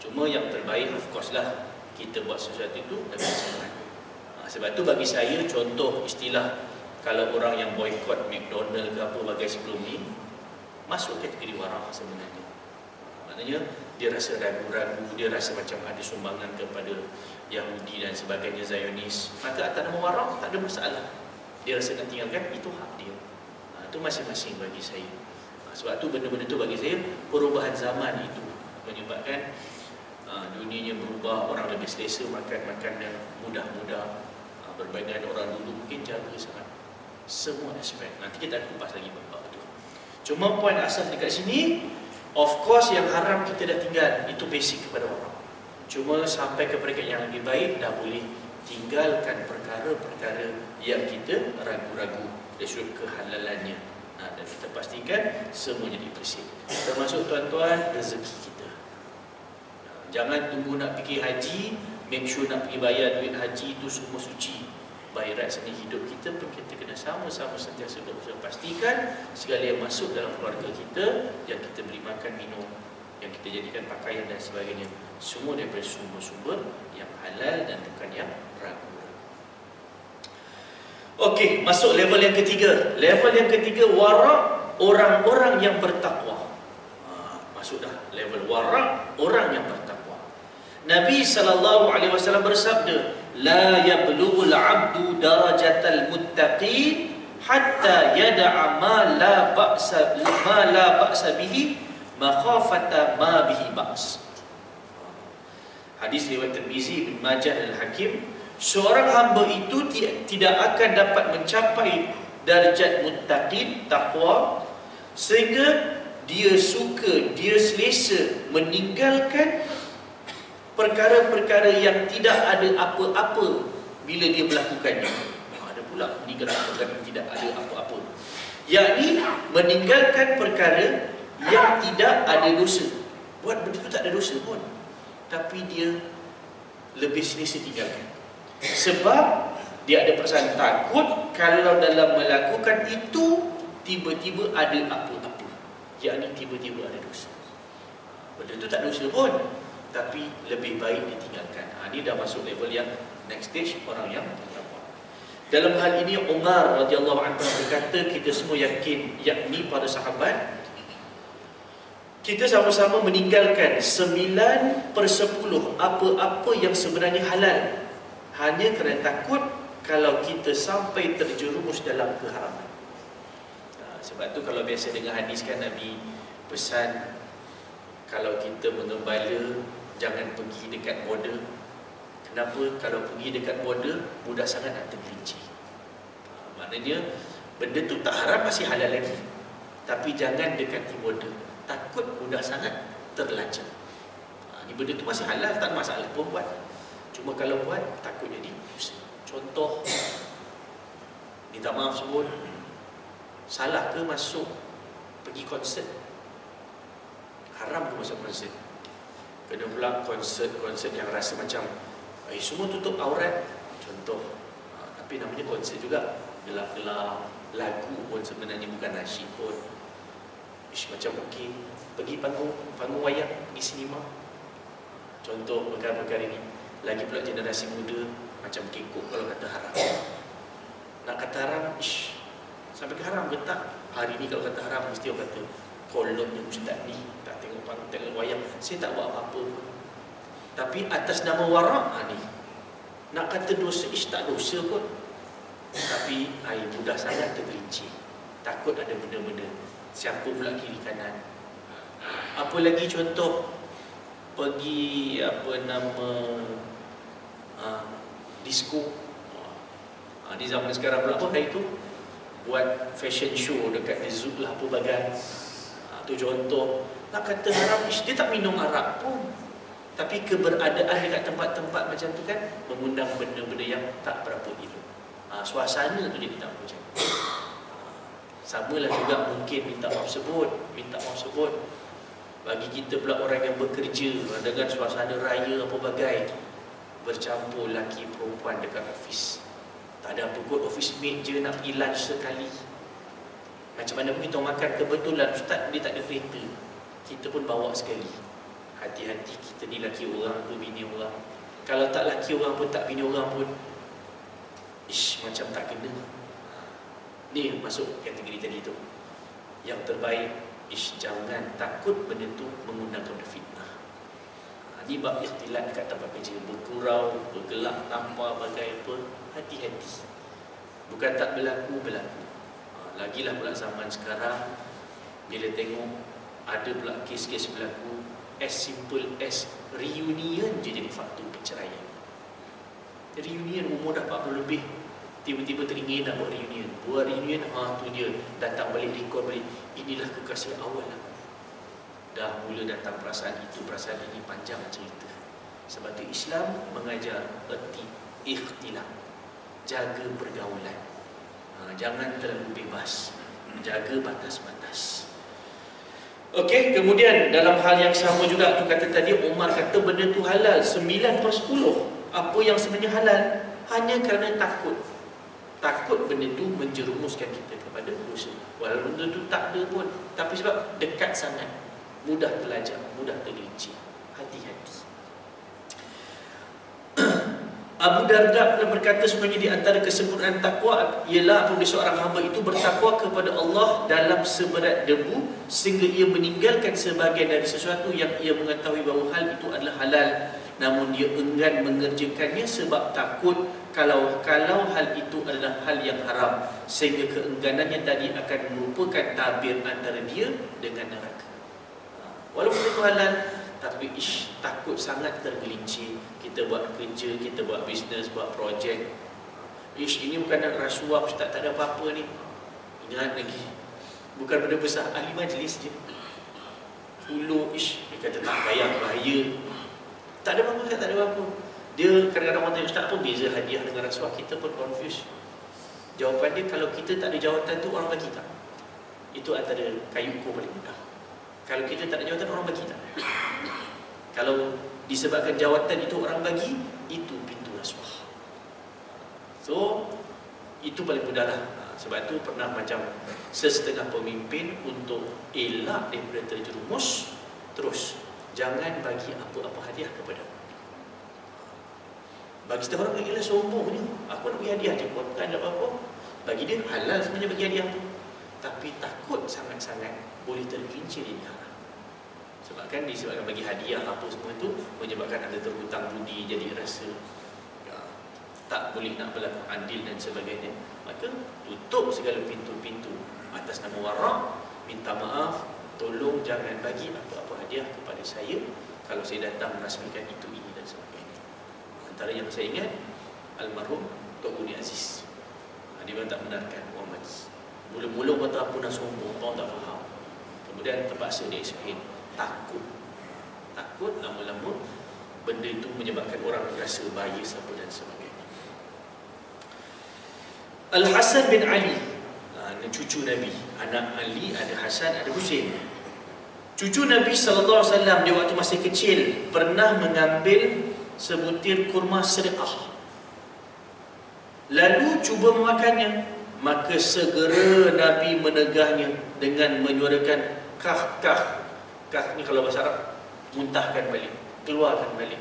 cuma yang terbaik of course lah kita buat sesuatu itu semangat Ha, sebab tu bagi saya contoh istilah kalau orang yang boykot McDonald ke apa bagai sebelum ni masuk kategori warak sebenarnya. maknanya dia rasa ragu-ragu dia rasa macam ada sumbangan kepada Yahudi dan sebagainya Zionis. Maka atas nama warak tak ada masalah. Dia rasa nak tinggalkan itu hak dia. ha, itu masing-masing bagi saya. Ha, sebab tu benda-benda tu bagi saya perubahan zaman itu menyebabkan ha, dunianya berubah orang lebih selesa makan makanan mudah-mudah. Ha, berbanding orang dulu mungkin jaga sangat semua aspek. Nanti kita akan kupas lagi bab itu cuma poin asas dekat sini of course yang haram kita dah tinggal itu basic kepada orang. Cuma sampai ke peringkat yang lebih baik dah boleh tinggalkan perkara-perkara yang kita ragu-ragu dari sudut kehalalannya. Nah, dan kita pastikan semua jadi bersih. Termasuk tuan-tuan rezeki kita. Jangan tunggu nak pergi haji, make sure nak pergi bayar duit haji itu semua suci. Bayar seni hidup kita pun kita kena sama-sama sentiasa berusaha pastikan segala yang masuk dalam keluarga kita yang kita beri makan minum yang kita jadikan pakaian dan sebagainya semua daripada sumber-sumber yang halal dan bukan yang. Okey, masuk level yang ketiga. Level yang ketiga warak orang-orang yang bertakwa. Ha, masuk dah level warak orang yang bertakwa. Nabi sallallahu alaihi wasallam bersabda, "La yablughul 'abdu darajatal muttaqin hatta yada'a ma la ba'sa ma la ba'sa bihi makhafata ma bihi ba's." Hadis riwayat Tirmizi bin Majah dan Hakim, seorang hamba itu tidak akan dapat mencapai darjat muttaqin takwa sehingga dia suka, dia selesa meninggalkan perkara-perkara yang tidak ada apa-apa bila dia melakukannya. Ada pula meninggalkan perkara yang tidak ada apa-apa. Yakni meninggalkan perkara yang tidak ada dosa. Buat benda itu tak ada dosa pun tapi dia lebih selesa tinggalkan sebab dia ada perasaan takut kalau dalam melakukan itu tiba-tiba ada apa-apa. Yakni tiba-tiba ada dosa. Benda itu tak dosa pun tapi lebih baik ditinggalkan. Ha, ini dah masuk level yang next stage orang yang dalam hal ini Umar radhiyallahu anhu berkata kita semua yakin yakni para sahabat kita sama-sama meninggalkan 9 per 10 apa-apa yang sebenarnya halal hanya kerana takut kalau kita sampai terjerumus dalam keharaman. Ha, sebab tu kalau biasa dengar hadis kan Nabi pesan kalau kita mengembala jangan pergi dekat border. Kenapa? Kalau pergi dekat border mudah sangat nak tergelincir. Ha, maknanya benda tu tak haram masih halal lagi. Tapi jangan dekati border. Takut mudah sangat terlancar. Ha, benda tu masih halal, tak ada masalah. Pun buat. Cuma kalau buat, takut jadi dosa. Contoh, minta maaf sebut, salah ke masuk pergi konsert? Haram ke masuk konsert? Kena pula konsert-konsert yang rasa macam eh, semua tutup aurat. Contoh, ha, tapi namanya konsert juga. Gelap-gelap, lagu pun sebenarnya bukan nasyid pun. Ish, macam okey pergi panggung panggung wayang di sinema contoh perkara-perkara ini lagi pula generasi muda macam kekok kalau kata haram. Nak kata haram ish, sampai ke haram ke tak? Hari ni kalau kata haram mesti orang kata kolonnya ustaz ni tak tengok panggung tengok wayang. Saya tak buat apa-apa tapi atas nama warak ha, ni. Nak kata dosa ish tak dosa pun. Tapi air mudah sangat tergelincir. Takut ada benda-benda. Siapa pula kiri kanan? Apa lagi contoh? Pergi apa nama uh, disco. Uh, di zaman sekarang pula apa hari tu? Buat fashion show dekat Zoom lah apa bagai. Uh, tu contoh. Nak kata haram dia tak minum arak pun. Tapi keberadaan dekat tempat-tempat macam tu kan mengundang benda-benda yang tak berapa elok uh, suasana tu jadi tak macam sama lah juga mungkin minta maaf sebut Minta maaf sebut. Bagi kita pula orang yang bekerja Dengan suasana raya apa bagai Bercampur laki perempuan dekat ofis. Tak ada apa kot office mate je nak pergi lunch sekali. Macam mana pun kita makan kebetulan Ustaz dia tak ada kereta. Kita pun bawa sekali. Hati-hati kita ni laki orang tu bini orang. Kalau tak laki orang pun tak bini orang pun Ish macam tak kena. Ni masuk kategori tadi tu. Yang terbaik ish jangan takut benda tu mengundang kepada fitnah ni bab ikhtilat kat tempat kerja bergurau, bergelak tanpa bagai apa hati-hati. Bukan tak berlaku, berlaku. Ha, lagilah pula zaman sekarang bila tengok ada pula kes-kes berlaku as simple as reunion je jadi faktor perceraian. Reunion umur dah 40 lebih tiba-tiba teringin nak buat reunion. Buat reunion ha tu dia datang balik record balik. Inilah kekasih awal aku dah mula datang perasaan itu perasaan ini panjang cerita. Sebab itu Islam mengajar erti ikhtilaf jaga pergaulan. Ha, jangan terlalu bebas. Jaga batas-batas. Okey, kemudian dalam hal yang sama juga tu kata tadi Umar kata benda tu halal. 9 per 10. Apa yang sebenarnya halal? Hanya kerana takut. Takut benda tu menjerumuskan kita kepada dosa. Walaupun benda tu tak ada pun. Tapi sebab dekat sangat mudah terlajak mudah tergelincir. Hati-hati. (clears throat) Abu Darda pernah berkata sebenarnya di antara kesempurnaan takwa ialah apabila seorang hamba itu bertakwa kepada Allah dalam seberat debu sehingga ia meninggalkan sebahagian dari sesuatu yang ia mengetahui bahawa hal itu adalah halal. Namun dia enggan mengerjakannya sebab takut kalau kalau hal itu adalah hal yang haram. Sehingga keengganannya tadi akan merupakan tabir antara dia dengan neraka halal tapi ish, takut sangat tergelincir. Kita buat kerja kita buat bisnes buat projek. Ish ini bukan nak rasuah ustaz. Tak ada apa-apa ni. Ingat lagi. Bukan benda besar. Ahli majlis je. Ulu ish dia kata tak payah bahaya. Tak ada apa-apa tak ada apa-apa. Dia kadang-kadang orang tanya ustaz apa beza hadiah dengan rasuah? Kita pun confuse jawapan dia kalau kita tak ada jawatan tu orang bagi tak? Itu antara kayu ukur paling mudah kalau kita tak ada jawatan orang bagi tak kalau disebabkan jawatan itu orang bagi itu pintu rasuah so itu paling mudah lah ha, sebab itu pernah macam sesetengah pemimpin untuk elak daripada terjerumus terus Jangan bagi apa-apa hadiah kepada. Bagi setiap orang ialah sombong ni, aku nak bagi hadiah je tak ada apa-apa. Bagi dia halal sebenarnya bagi hadiah tu. Tapi takut sangat-sangat boleh tergelincir di haram. Sebab kan disebabkan bagi hadiah apa semua itu menyebabkan ada terhutang budi jadi rasa ya, tak boleh nak berlaku adil dan sebagainya. Maka tutup segala pintu-pintu atas nama warak, minta maaf, tolong jangan bagi apa-apa hadiah kepada saya kalau saya datang merasmikan itu ini dan sebagainya. Antara yang saya ingat almarhum Tok Budi Aziz. Ha, dia memang tak benarkan Muhammad. Mula-mula kata apa nak sombong, orang tak faham. Kemudian terpaksa dia explain. Takut. Takut lama-lama benda itu menyebabkan orang rasa bias apa dan sebagainya. Al-Hasan bin Ali ha, cucu Nabi anak Ali ada Hasan ada Husain Cucu Nabi wasallam dia waktu masih kecil pernah mengambil sebutir kurma sedekah. Lalu cuba memakannya, maka segera Nabi menegahnya dengan menyuarakan kah kah. Kah ni kalau bahasa Arab muntahkan balik, keluarkan balik.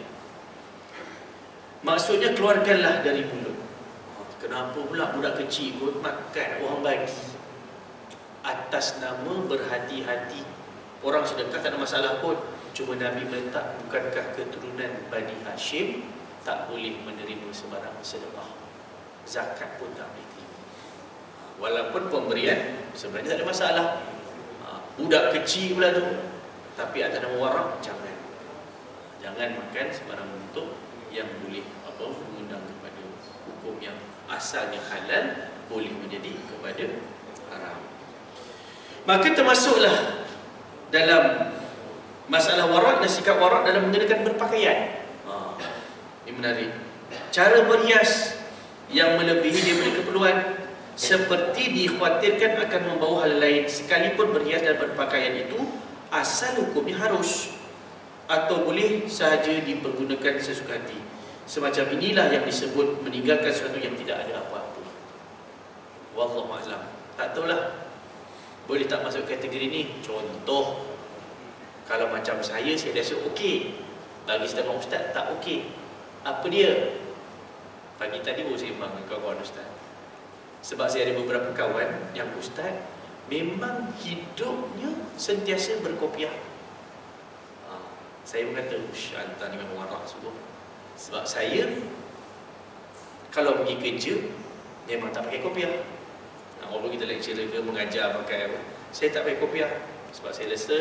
Maksudnya keluarkanlah dari mulut. Kenapa pula budak kecil ikut makan orang bagi atas nama berhati-hati Orang sedekah tak ada masalah pun Cuma Nabi meletak Bukankah keturunan Bani Hashim Tak boleh menerima sebarang sedekah Zakat pun tak boleh terima Walaupun pemberian Sebenarnya tak ada masalah Budak kecil pula tu. Tapi atas nama warak Jangan. Jangan makan sebarang bentuk Yang boleh apa mengundang kepada Hukum yang asalnya halal Boleh menjadi kepada haram. Maka termasuklah dalam masalah warak dan sikap warak dalam mengenakan berpakaian. Ha, ini menarik. Cara berhias yang melebihi daripada keperluan seperti dikhawatirkan akan membawa hal lain sekalipun berhias dan berpakaian itu asal hukumnya harus atau boleh sahaja dipergunakan sesuka hati. Semacam inilah yang disebut meninggalkan sesuatu yang tidak ada apa-apa. Wallahu a'lam. Tak tahulah. Boleh tak masuk kategori ni? Contoh. Kalau macam saya saya rasa okey. Bagi setengah ustaz tak okey. Apa dia? Pagi tadi baru saya bangun kawan-kawan ustaz sebab saya ada beberapa kawan yang ustaz memang hidupnya sentiasa berkopiah. Ha, saya berkata, ush, anta ni memang warak sungguh. Sebab saya, kalau pergi kerja, memang tak pakai kopiah. Ha, walaupun kita lecturer ke mengajar pakai apa, saya tak pakai kopiah. Sebab saya rasa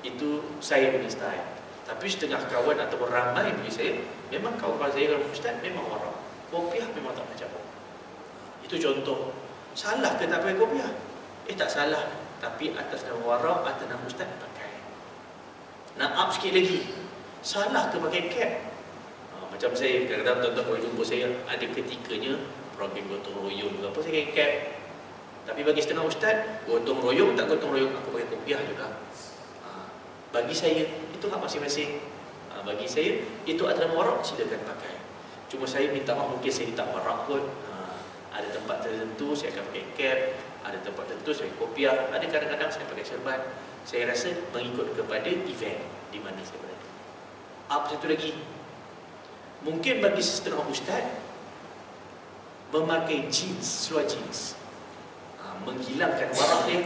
itu saya punya style. Tapi setengah kawan ataupun ramai bagi saya, memang kawan-kawan saya kalau ustaz memang warak. Kopiah memang tak macam apa. Itu contoh. Salah ke tak pakai kopiah? Eh tak salah. Tapi atas nama warak Atas nama ustaz pakai. Nak up sikit lagi. Salah ke pakai cap? Ha, Macam saya kadang-kadang tuan-tuan kalau jumpa saya Ada ketikanya Problem gotong royong ke apa Saya pakai cap. Tapi bagi setengah ustaz Gotong royong tak gotong royong Aku pakai kopiah juga. Ha, Bagi saya Itu hak masing-masing. Ha, Bagi saya Itu atas nama warak Silakan pakai. Cuma saya minta maaf Mungkin saya tak warak pun Ada tempat tertentu Saya akan pakai cap. Ada tempat tertentu saya kopiah ada kadang-kadang saya pakai serban. Saya rasa mengikut kepada event di mana saya berada. Apa satu lagi? Mungkin bagi setengah ustaz memakai jeans seluar jeans ha, menghilangkan warak dia.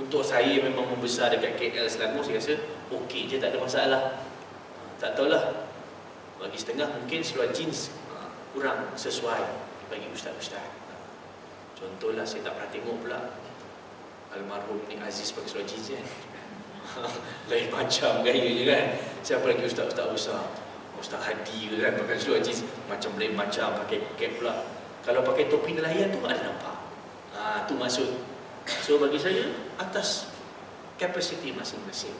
Untuk saya memang membesar dekat KL Selangor saya rasa okey je tak ada masalah. Ha, tak tahulah. Bagi setengah mungkin seluar jeans ha, kurang sesuai bagi ustaz-ustaz. Contohlah saya tak pernah tengok pula. Almarhum ni Aziz pakai seluar jeans kan (laughs) Lain macam gaya je kan? Siapa lagi ustaz-ustaz besar? Ustaz Hadi ke kan? Pakai seluar jeans Macam lain macam pakai cap pula. Kalau pakai topi nelayan tu ada nampak. Ha, tu maksud. So bagi saya atas capacity masing-masing.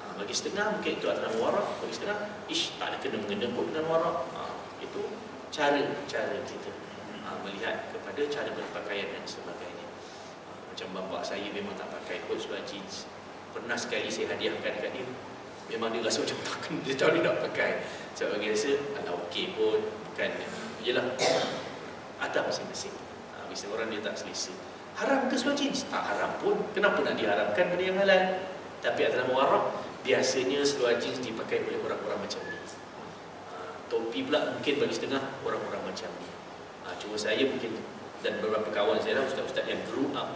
Ha, Bagi setengah mungkin itu adalah warak. Bagi setengah ish tak ada kena-mengena kot dengan warak. Ha, Itu cara-cara kita melihat kepada cara berpakaian dan sebagainya. Ha, macam bapa saya memang tak pakai kot seluar jeans. Pernah sekali saya hadiahkan dekat dia. Memang dia rasa (laughs) macam takkan dia tahu dia nak pakai. Sebab bagi rasa, alah okey pun. Bukan, yelah. Ada masing-masing. Bisa orang dia tak selesa. Haram ke seluar jeans? Tak haram pun. Kenapa nak diharamkan benda yang halal? Tapi atas nama warak, biasanya seluar jeans dipakai oleh orang-orang macam ni. Topi pula mungkin bagi setengah orang-orang macam ni. Ha, cuma saya mungkin dan beberapa kawan saya lah ustaz-ustaz yang grew up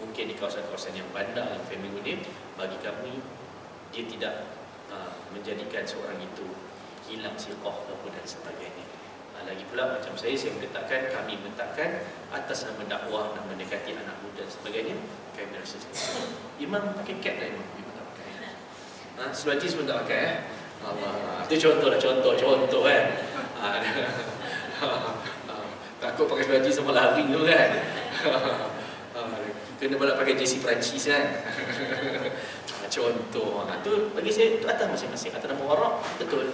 mungkin di kawasan-kawasan yang bandar yang family unim bagi kami dia tidak uh, menjadikan seorang itu hilang siqah dan sebagainya. Uh, lagi pula macam saya saya meletakkan kami meletakkan atas nama dakwah dan mendekati anak muda dan sebagainya kami rasa imam pakai cap tak imam. Imam tak pakai. Ha, jeans pun tak pakai eh? Allah, itu contoh lah contoh contoh kan ha, (laughs) Takut pakai baju sama lari tu kan. (laughs) Kena balap pakai JC Perancis kan. (laughs) Contoh. Ha, tu bagi saya itu atas masing-masing. Atas nama warak betul.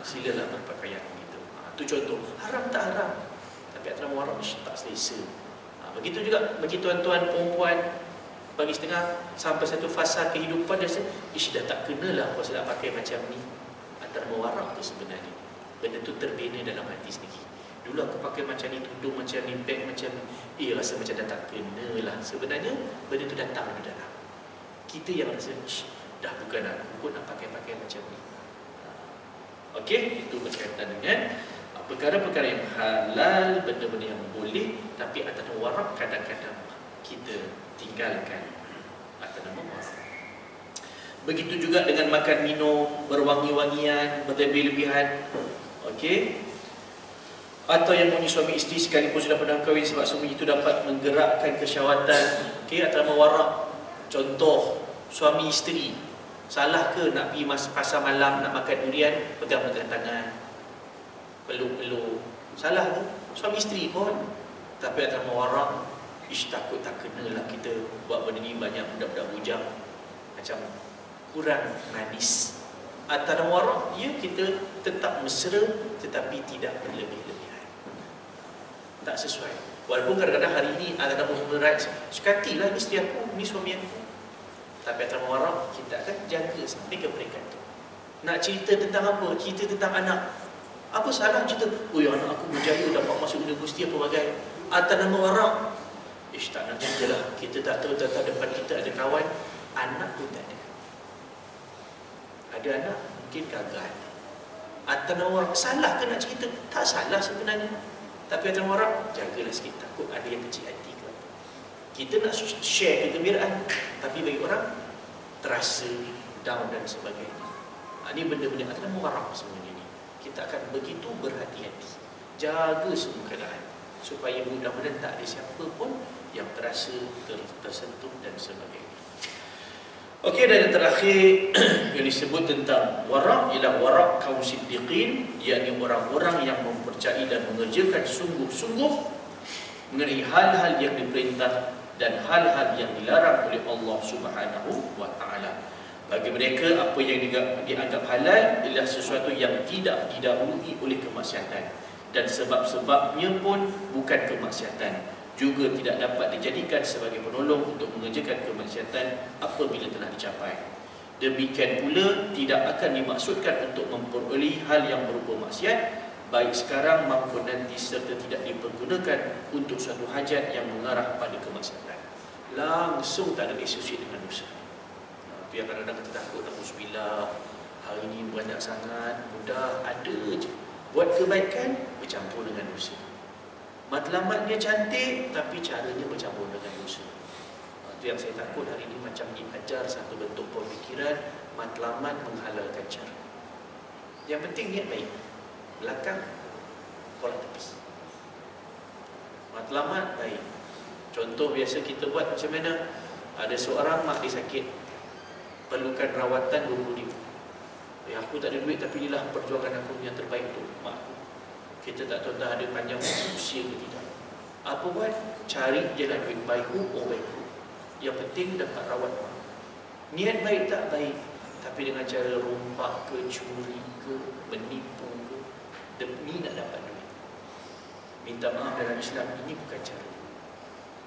Silalah berpakaian begitu Itu contoh. Haram tak haram. Tapi atas nama warak tak selesa. Begitu juga bagi tuan-tuan perempuan Bagi setengah Sampai satu fasa kehidupan Dia rasa Ish dah tak kenalah Kalau saya nak pakai macam ni. Atas nama warak tu sebenarnya. Benda tu terbina dalam hati sendiri Dulu aku pakai macam ni, tudung macam ni, beg macam ni. Eh rasa macam dah tak kena lah. Sebenarnya benda tu datang dari dalam. Kita yang rasa Dah bukan aku pun nak pakai-pakai macam ni. Okey, itu berkaitan dengan uh, Perkara-perkara yang halal Benda-benda yang boleh Tapi atas nama warak kadang-kadang Kita tinggalkan Atas nama warak Begitu juga dengan makan minum Berwangi-wangian Berlebih-lebihan. Okey atau yang punya suami isteri sekalipun sudah pernah kahwin sebab suami itu dapat menggerakkan kesyawatan okey atau mewarak. Contoh suami isteri salah ke nak pergi mas pasar malam nak makan durian pegang-pegang tangan. Peluk-peluk. Salah ke? Suami isteri pun. Tapi atau mewarak ish takut tak kenalah kita buat benda ni banyak budak-budak bujang. Macam kurang manis. Atau warak ya kita tetap mesra tetapi tidak berlebih-lebih tak sesuai. Walaupun kadang-kadang hari ini ada human rights sukatilah isteri aku ni suami aku. Tapi atas warak kita akan jaga sampai ke peringkat tu. Nak cerita tentang apa? Cerita tentang anak. Apa salah cerita? Oh ya anak aku berjaya dapat masuk universiti apa bagai? Atas nama warak ish tak nak cerita lah. Kita tak tahu tak depan kita ada kawan anak pun tak ada. Ada anak mungkin gagal. Atas nama warak salah ke nak cerita? Tak salah sebenarnya tapi ada orang jagalah sikit takut ada yang kecil hati ke kita nak share kegembiraan tapi bagi orang terasa down dan sebagainya. Ha, ini benda-benda akan muarab sebenarnya ni. Kita akan begitu berhati-hati. Jaga semua keadaan supaya mudah-mudahan tak ada siapa pun yang terasa ter, tersentuh dan sebagainya Okey dan yang terakhir (clears throat) yang disebut tentang warak ialah warak kaum siddiqin yakni orang-orang yang mempercayai dan mengerjakan sungguh-sungguh mengenai hal-hal yang diperintah dan hal-hal yang dilarang oleh Allah Subhanahu wa taala. Bagi mereka apa yang dianggap halal ialah sesuatu yang tidak didahului oleh kemaksiatan dan sebab-sebabnya pun bukan kemaksiatan juga tidak dapat dijadikan sebagai penolong untuk mengerjakan kemaksiatan apabila telah dicapai. Demikian pula tidak akan dimaksudkan untuk memperoleh hal yang berupa maksiat baik sekarang maupun nanti serta tidak dipergunakan untuk suatu hajat yang mengarah pada kemaksiatan. Langsung tak ada associate dengan dosa. Tapi yang kadang-kadang kita takut Bismillah Hari ini banyak sangat Mudah ada je Buat kebaikan Bercampur dengan dosa Matlamatnya cantik tapi caranya bercampur dengan dosa. Itu yang saya takut hari ini macam diajar satu bentuk pemikiran matlamat menghalalkan cara. Yang penting niat baik. Belakang kolak tepis. Matlamat baik. Contoh biasa kita buat macam mana? Ada seorang mak dia sakit. Perlukan rawatan 20 ribu. Ya, aku tak ada duit tapi inilah perjuangan aku yang terbaik untuk mak kita tak tahu dah ada panjang usia ke tidak. Apa buat? Cari jalan duit baik or baik yang penting dapat rawat. Niat baik tak baik. Tapi dengan cara rompak ke curi ke menipu ke demi nak dapat duit. Minta maaf dalam Islam ini bukan cara.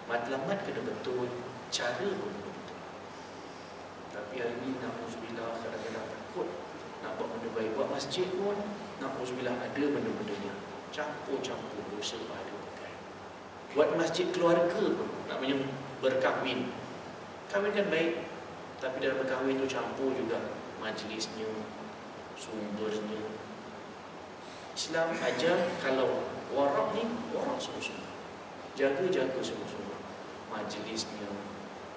Matlamat kena betul cara pun betul tapi hari ini nak musbilah kadang-kadang takut nak buat benda baik. Buat masjid pun nak musbilah ada benda-bendanya campur-campur dosa pada bukan. Buat masjid keluarga pun namanya berkahwin. Kahwin kan baik, tapi dalam berkahwin tu campur juga majlisnya, sumbernya. Islam ajar kalau warak ni warak semua-semua. Jaga-jaga semua-semua. Majlisnya,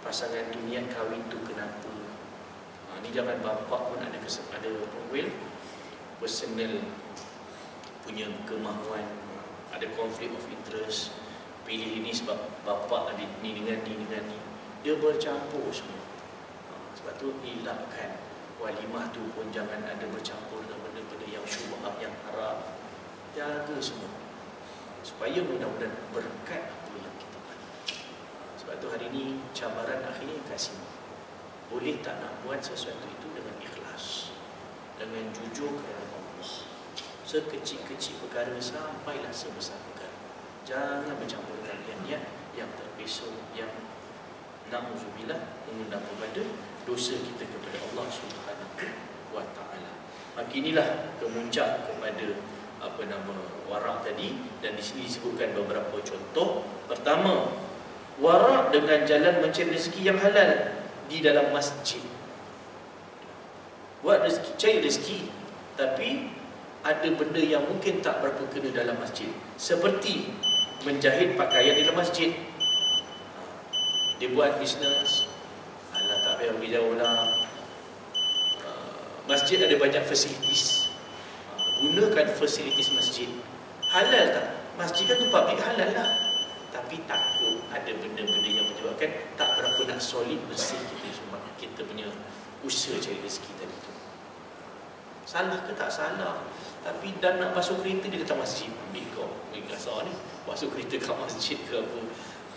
pasangan tu niat kahwin tu kenapa? Ha, ni jangan bapak pun ada kesempatan ada will personal punya kemahuan ada konflik of interest pilih ini sebab bapa ada ni dengan ni dengan ni dia bercampur semua. Ha, sebab tu elakkan walimah tu pun jangan ada bercampur dengan benda-benda yang syubhat yang haram. Jaga semua. Supaya mudah-mudahan berkat apa yang kita buat. Sebab tu hari ini cabaran akhirnya kasih boleh tak nak buat sesuatu itu dengan ikhlas dengan jujur kerana sekecil-kecil perkara sampailah sebesar perkara. Jangan bercampur dengan niat-niat yang terbesar yang na'udzubillah mengundang kepada dosa kita kepada Allah Subhanahu wa taala. Maka inilah kemuncak kepada apa nama warak tadi dan di sini disebutkan beberapa contoh. Pertama, warak dengan jalan mencari rezeki yang halal di dalam masjid. Buat rezeki, cari rezeki tapi ada benda yang mungkin tak berapa kena dalam masjid. Seperti menjahit pakaian di dalam masjid. Dia buat bisnes alah tak payah pergi jauh lah. Masjid ada banyak facilities. Gunakan facilities masjid. Halal tak? masjid kan tu public halal lah. Tapi takut ada benda-benda yang menyebabkan tak berapa nak solid bersih kita semua. Kita punya usaha cari rezeki tadi tu salah ke tak salah. Tapi dan nak masuk kereta dia datang masjid ambil kasar ni? Masuk kereta kat masjid ke apa?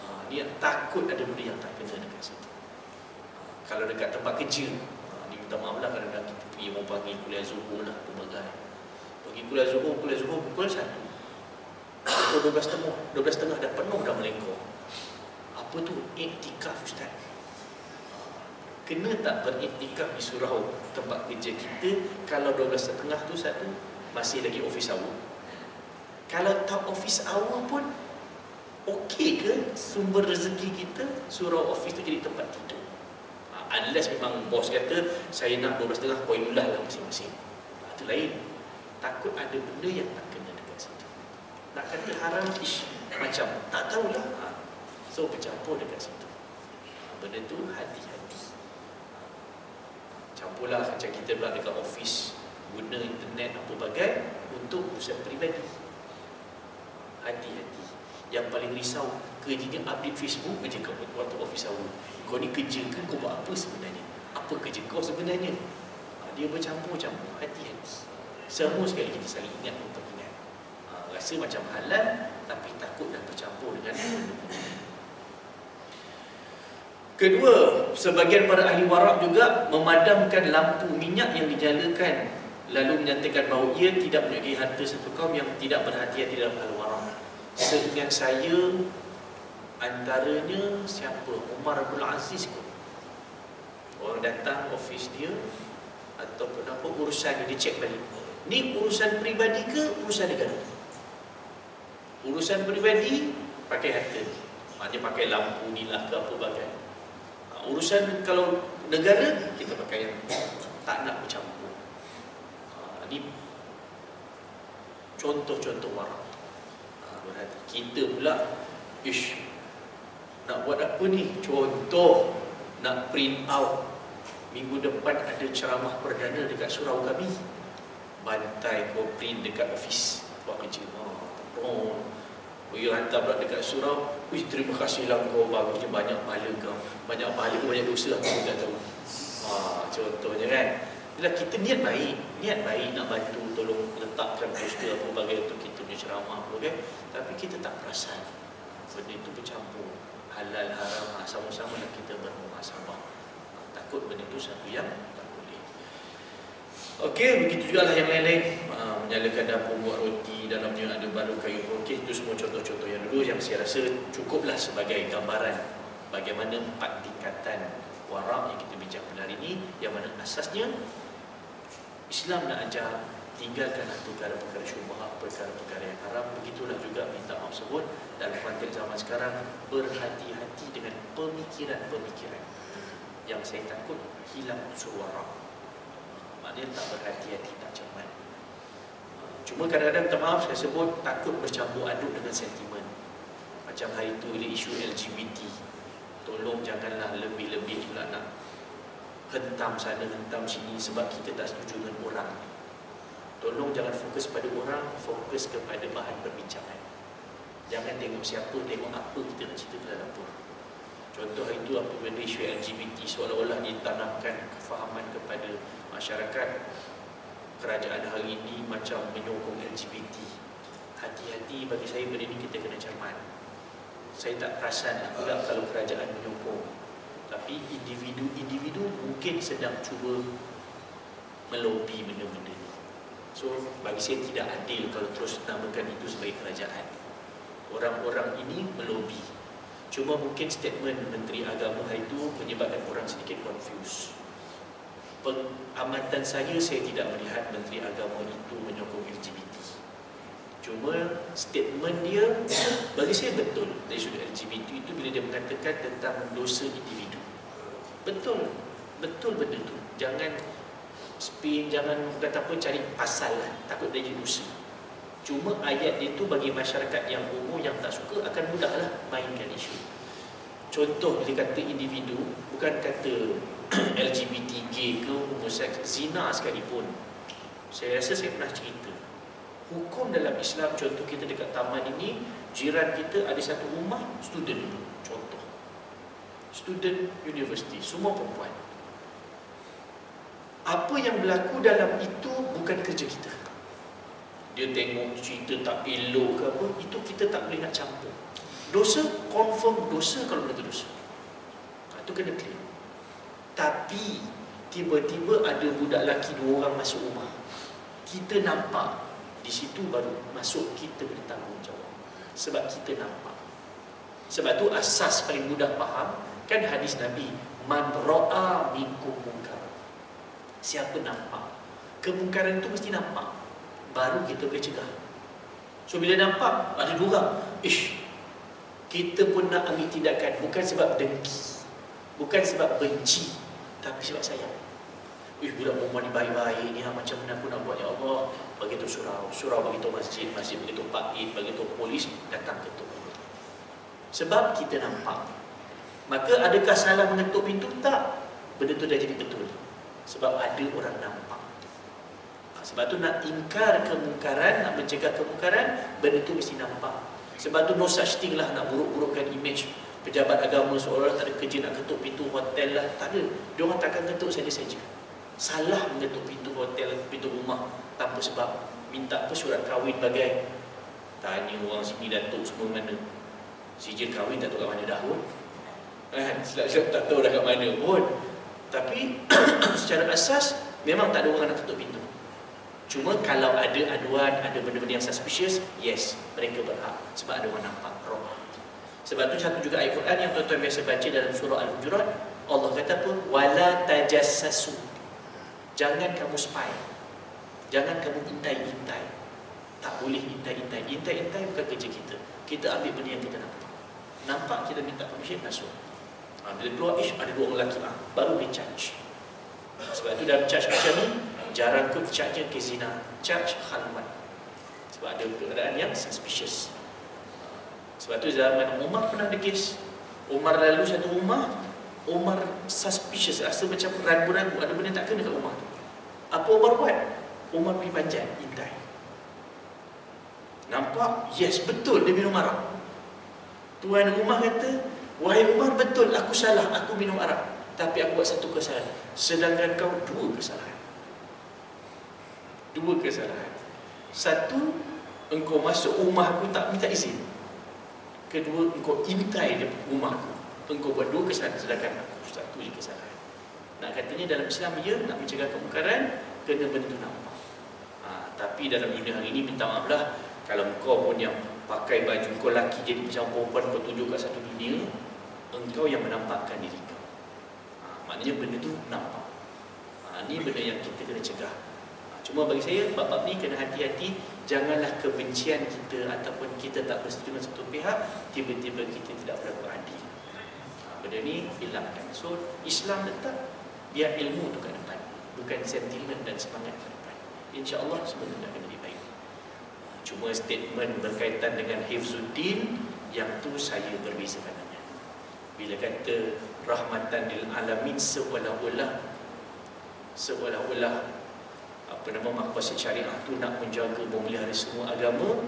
Ha, dia takut ada benda yang tak kena dekat situ. Ha, kalau dekat tempat kerja ha, ni minta maaf lah kadang-kadang kita pergi mau pagi kuliah zuhur lah pelbagai pergi kuliah zuhur kuliah zuhur pukul 1 pukul 12 tengah 12 tengah dah penuh dah melengkor apa tu? Iktikaf ustaz kena tak beriktikaf di surau tempat kerja kita? Kalau 12.30 tu satu masih lagi office hour kalau tak office hour pun okey ke sumber rezeki kita surau office tu jadi tempat tidur? Ha, unless memang bos kata saya nak 12.30 poin ulah lah masing-masing. Itu lain. Takut ada benda yang tak kena dekat situ. Nak kata haram ish macam tak tahulah. Ha. so bercampur dekat situ. Benda tu hati-hati campurlah macam kita pula dekat office guna internet apa bagai untuk urusan peribadi. Hati-hati. Yang paling risau kerjanya update Facebook kerja kau waktu office awal. Kau ni kerja kan kau buat apa sebenarnya? Apa kerja kau sebenarnya? Ha, dia bercampur-campur. Hati-hati. Semua sekali kita saling ingat untuk ingat. Ha, rasa macam halal tapi takut dan bercampur dengan Kedua, sebagian para ahli warak juga memadamkan lampu minyak yang dinyalakan lalu menyatakan bahawa ia tidak memiliki harta satu kaum yang tidak berhati-hati dalam hal warak. Seingat saya antaranya siapa? Umar Abdul Aziz kot. Orang datang ofis dia ataupun apa urusan dia cek balik. Ni urusan peribadi ke urusan negara? Urusan peribadi pakai harta. Maknanya pakai lampu ni lah ke apa bagai urusan kalau negara kita pakai yang tak nak bercampur. Ini contoh-contoh warak. Berarti kita pula ish nak buat apa ni? Contoh nak print out minggu depan ada ceramah perdana dekat surau kami. Bantai kau print dekat office buat kerja. Ha, oh, Pergi hantar pula dekat surau. Wih terima kasih lah kau bagusnya banyak pahala kau. Banyak pahala kau banyak dosa aku tak tahu. Ha, Contohnya kan. Bila kita niat baik. Niat baik nak bantu tolong letakkan poster apa bagai untuk kita punya ceramah apa kan Tapi kita tak perasan Benda itu bercampur. Halal haram ha, sama-sama kita bermuasabah ha, Takut benda itu satu yang Okey, begitu juga lah yang lain-lain. Uh, Menyalakan dapur buat roti Dalamnya ada baru kayu Okey, itu semua contoh-contoh yang dulu Yang saya rasa cukuplah sebagai gambaran Bagaimana empat tingkatan warak yang kita bincang pada hari ini Yang mana asasnya Islam nak ajar Tinggalkanlah perkara-perkara syubhat Perkara-perkara yang haram. Begitulah juga minta maaf sebut Dalam konteks zaman sekarang Berhati-hati dengan pemikiran-pemikiran Yang saya takut hilang unsur warak Maknanya tak berhati-hati, tak cermat Cuma kadang-kadang minta maaf saya sebut Takut bercampur aduk dengan sentimen. Macam hari itu ada isu LGBT Tolong janganlah lebih-lebih pula nak Hentam sana, hentam sini Sebab kita tak setuju dengan orang. Tolong jangan fokus pada orang Fokus kepada bahan perbincangan. Jangan tengok siapa, tengok apa kita nak cerita pada dapur Contoh itu apa benda isu LGBT Seolah-olah ditanamkan kefahaman kepada masyarakat kerajaan hari ini macam menyokong LGBT hati-hati bagi saya benda ini kita kena cermat. Saya tak perasan pula kalau kerajaan menyokong. Tapi individu-individu mungkin sedang cuba melobi benda-benda ini so bagi saya tidak adil kalau terus namakan itu sebagai kerajaan. Orang-orang ini melobi. Cuma mungkin statement Menteri Agama hari itu menyebabkan orang sedikit confused pengamatan saya saya tidak melihat menteri agama itu menyokong LGBT cuma statement dia (coughs) bagi saya betul dari sudut LGBT itu bila dia mengatakan tentang dosa individu. Betul betul benda tu. Jangan spin jangan kata apa cari pasal lah. Takut dia dosa. Cuma ayat dia tu bagi masyarakat yang umum yang tak suka akan mudahlah mainkan isu. Contoh bila kata individu bukan kata (coughs) LGBT gay ke homoseks zina sekalipun. Saya rasa saya pernah cerita. Hukum dalam Islam contoh kita dekat taman ini jiran kita ada satu rumah student contoh. Student university semua perempuan. Apa yang berlaku dalam itu bukan kerja kita. Dia tengok cerita tak elok ke apa itu kita tak boleh nak campur. Dosa confirm dosa kalau benda tu dosa. Itu kena clear tapi tiba-tiba ada budak lelaki dua orang masuk rumah. Kita nampak di situ baru masuk kita bertanggungjawab. Sebab kita nampak. Sebab tu asas paling mudah faham kan hadis Nabi man ra'a minkum munkar. Siapa nampak? Kemungkaran itu mesti nampak. Baru kita boleh cegah. So bila nampak ada dua orang, ish kita pun nak ambil tindakan bukan sebab dengki. Bukan sebab benci tapi sebab sayang Wih, budak perempuan ni baik-baik ni ha, Macam mana aku nak buat Ya Allah Begitu surau Surau begitu masjid Masjid begitu pakit Begitu polis Datang ke tu Sebab kita nampak Maka adakah salah mengetuk pintu? Tak. Benda tu dah jadi betul. Sebab ada orang nampak. Ha, sebab tu nak ingkar kemungkaran, nak mencegah kemungkaran, benda tu mesti nampak. Sebab tu no such thing lah nak buruk-burukkan image pejabat agama seolah-olah tak ada kerja nak ketuk pintu hotel lah. Tak ada. Dia orang takkan ketuk saja-saja. Salah mengetuk pintu hotel, pintu rumah tanpa sebab. Minta apa surat kahwin bagai tanya orang sini datuk semua mana. Sijil kahwin tak tahu kat mana dah pun. Kan? Silap-silap tak tahu dah kat mana pun. Tapi (clears throat) secara asas memang tak ada orang nak tutup pintu. Cuma kalau ada aduan, ada benda-benda yang suspicious, yes, mereka berhak sebab ada orang nampak. Sebab tu satu juga ayat Quran yang tuan-tuan biasa baca dalam surah Al-Hujurat, Allah kata apa? Wala tajassasu. Jangan kamu spy. Jangan kamu intai-intai. Tak boleh intai-intai. Intai-intai bukan kerja kita. Kita ambil benda yang kita nampak. Nampak kita minta permission masuk. Ha, bila keluar ish ada dua orang lelaki ha, baru dia charge. Sebab itu dalam charge macam ni jarang ke charge ke zina, charge khalwat. Sebab ada keadaan yang suspicious. Sebab tu zaman Umar pernah ada kes. Umar lalu satu rumah, Umar suspicious, rasa macam ragu-ragu ada benda tak kena kat rumah tu. Apa Umar buat? Umar pergi panjat, intai. Nampak? Yes, betul dia minum arak. Tuan rumah kata, Wahai Umar, betul aku salah, aku minum arak. Tapi aku buat satu kesalahan. Sedangkan kau dua kesalahan. Dua kesalahan. Satu, engkau masuk rumah aku tak minta izin. Kedua, engkau intai dia rumah aku. Engkau buat dua kesalahan, sedangkan aku satu je kesalahan. Nak katanya dalam Islam, ya, nak mencegah kemungkaran, kena benda nampak. Ha, tapi dalam dunia hari ini, minta maaf lah, kalau kau pun yang pakai baju kau laki jadi macam perempuan kau tunjuk kat satu dunia engkau yang menampakkan diri kau. Ha, maknanya benda tu nampak. Ha, ini benda yang kita kena cegah. Cuma bagi saya, bab-bab ni kena hati-hati. Janganlah kebencian kita ataupun kita tak bersetuju dengan satu pihak, tiba-tiba kita tidak berlaku adil. Ha, benda ni hilangkan. So, Islam letak biar ilmu tu kat depan. Bukan sentimen dan semangat kat depan. InsyaAllah semua benda akan lebih baik. Ha, cuma statement berkaitan dengan Hifzuddin, yang tu saya berbeza pandangan bila kata rahmatan lil alamin seolah-olah seolah-olah apa nama maksud syariah tu nak menjaga memelihara semua agama.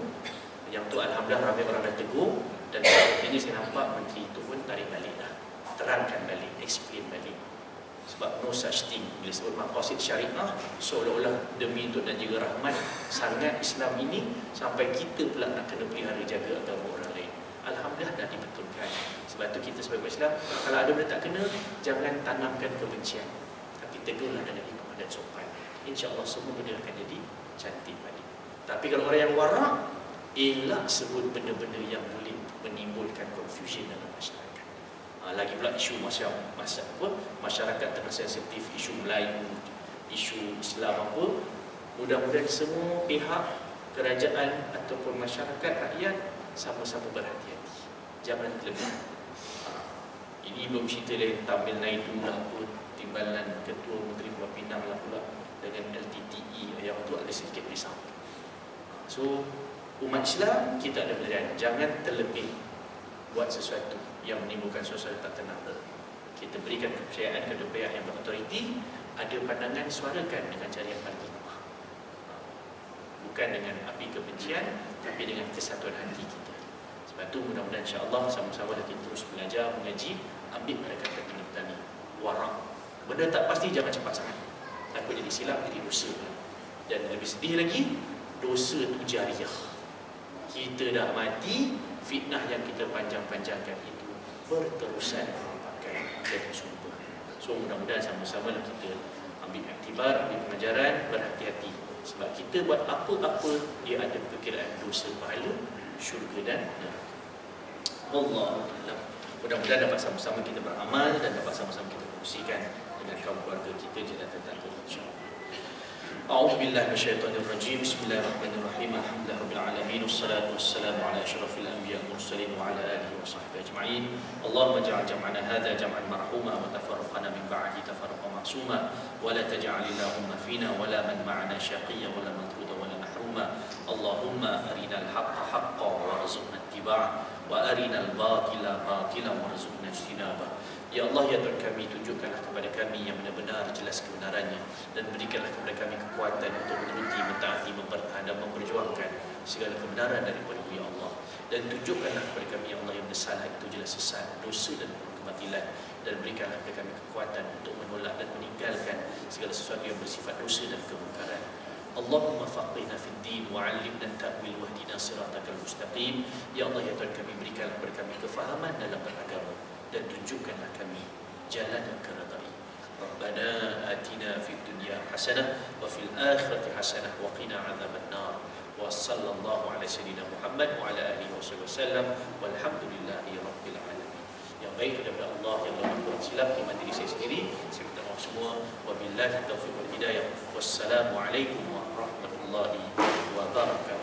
Yang tu alhamdulillah ramai orang dah tegur. Dan ini saya nampak menteri itu pun tarik balik dah. Terangkan balik explain balik. Sebab no such thing. Bila sebut maqasid syariah seolah-olah demi untuk dan juga rahmat sangat Islam ini sampai kita pula nak kena pelihara jaga agama orang lain. Alhamdulillah dah dibetulkan. Sebab tu kita sebagai Islam Kalau ada benda tak kena Jangan tanamkan kebencian. Tapi tegurlah dengan hikmah dan sopan InsyaAllah semua benda akan jadi cantik balik. Tapi kalau orang yang warak Elak sebut benda-benda yang boleh Menimbulkan confusion dalam masyarakat. Ha, Lagi pula isu masyarakat, masyarakat, apa, masyarakat tengah sensitif Isu Melayu Isu Islam apa Mudah-mudahan semua pihak Kerajaan ataupun masyarakat rakyat Sama-sama berhati-hati. Jangan terlebih. Ini belum cerita dari Tamil Naidu lah pun Timbalan Ketua Menteri Buah Pinang lah pula Dengan LTTE yang tu ada sedikit risau So umat Islam kita ada pelajaran Jangan terlebih buat sesuatu yang menimbulkan suasana tak tenang Kita berikan kepercayaan kepada pihak yang berautoriti Ada pandangan suarakan dengan cara yang paling Bukan dengan api kebencian Tapi dengan kesatuan hati kita. Sebab itu mudah-mudahan insya-Allah sama-sama kita terus belajar mengaji ambil mereka kata kita ni warak. Benda tak pasti jangan cepat sangat. Takut jadi silap jadi dosa. Dan lebih sedih lagi dosa tu jariah. Kita dah mati fitnah yang kita panjang-panjangkan itu berterusan pakai dan sumpah. So mudah-mudahan sama-sama kita ambil aktibar, ambil pengajaran, berhati-hati. Sebab kita buat apa-apa dia ada perkiraan dosa pahala, syurga dan neraka. Allah Mudah-mudahan dapat sama-sama kita beramal dan dapat sama-sama kita kongsikan di dalam tetangga insya-Allah. أعوذ بالله من الشيطان الرجيم. بسم الله الرحمن الرحيم. الحمد لله رب العالمين. والصلاة والسلام على أشرف الأنبياء والمرسلين وعلى آله وصحبه أجمعين. اللهم اجعل جمعنا هذا جمعا مرحوما وتفرقنا من بعده تفرقا معصوما. ولا تجعل اللهم فينا ولا من معنا شقيا ولا مطرودا ولا محروما. اللهم أرنا الحق حقا وارزقنا اتباعه. arinal batila batilan warzuqna ijtinaba Ya Allah ya Tuhan kami tunjukkanlah kepada kami yang benar-benar jelas kebenarannya dan berikanlah kepada kami kekuatan untuk menuruti, mentaati, mempertahankan dan memperjuangkan segala kebenaran daripada Ya Allah dan tunjukkanlah kepada kami Ya Allah yang bersalah itu jelas sesat, dosa dan kebatilan dan berikanlah kepada kami kekuatan untuk menolak dan meninggalkan segala sesuatu yang bersifat dosa dan kemungkaran. Allahumma faqihna fid din wa 'allimna ta'wil wahdina siratal mustaqim. Ya Allah ya Tuhan kami berikanlah kepada kami kefahaman dalam beragama dan tunjukkanlah kami jalan yang keredai. Rabbana atina fid dunya hasanah wa fil akhirati hasanah wa qina 'adzaban nar. Wa sallallahu ala sayyidina Muhammad wa ala alihi wasallam walhamdulillahi rabbil alamin. Yang baik daripada Allah yang berbuat silap di diri saya sendiri. Saya minta maaf semua. Wabillahi taufiq wal hidayah. Wassalamualaikum warahmatullahi wabarakatuh.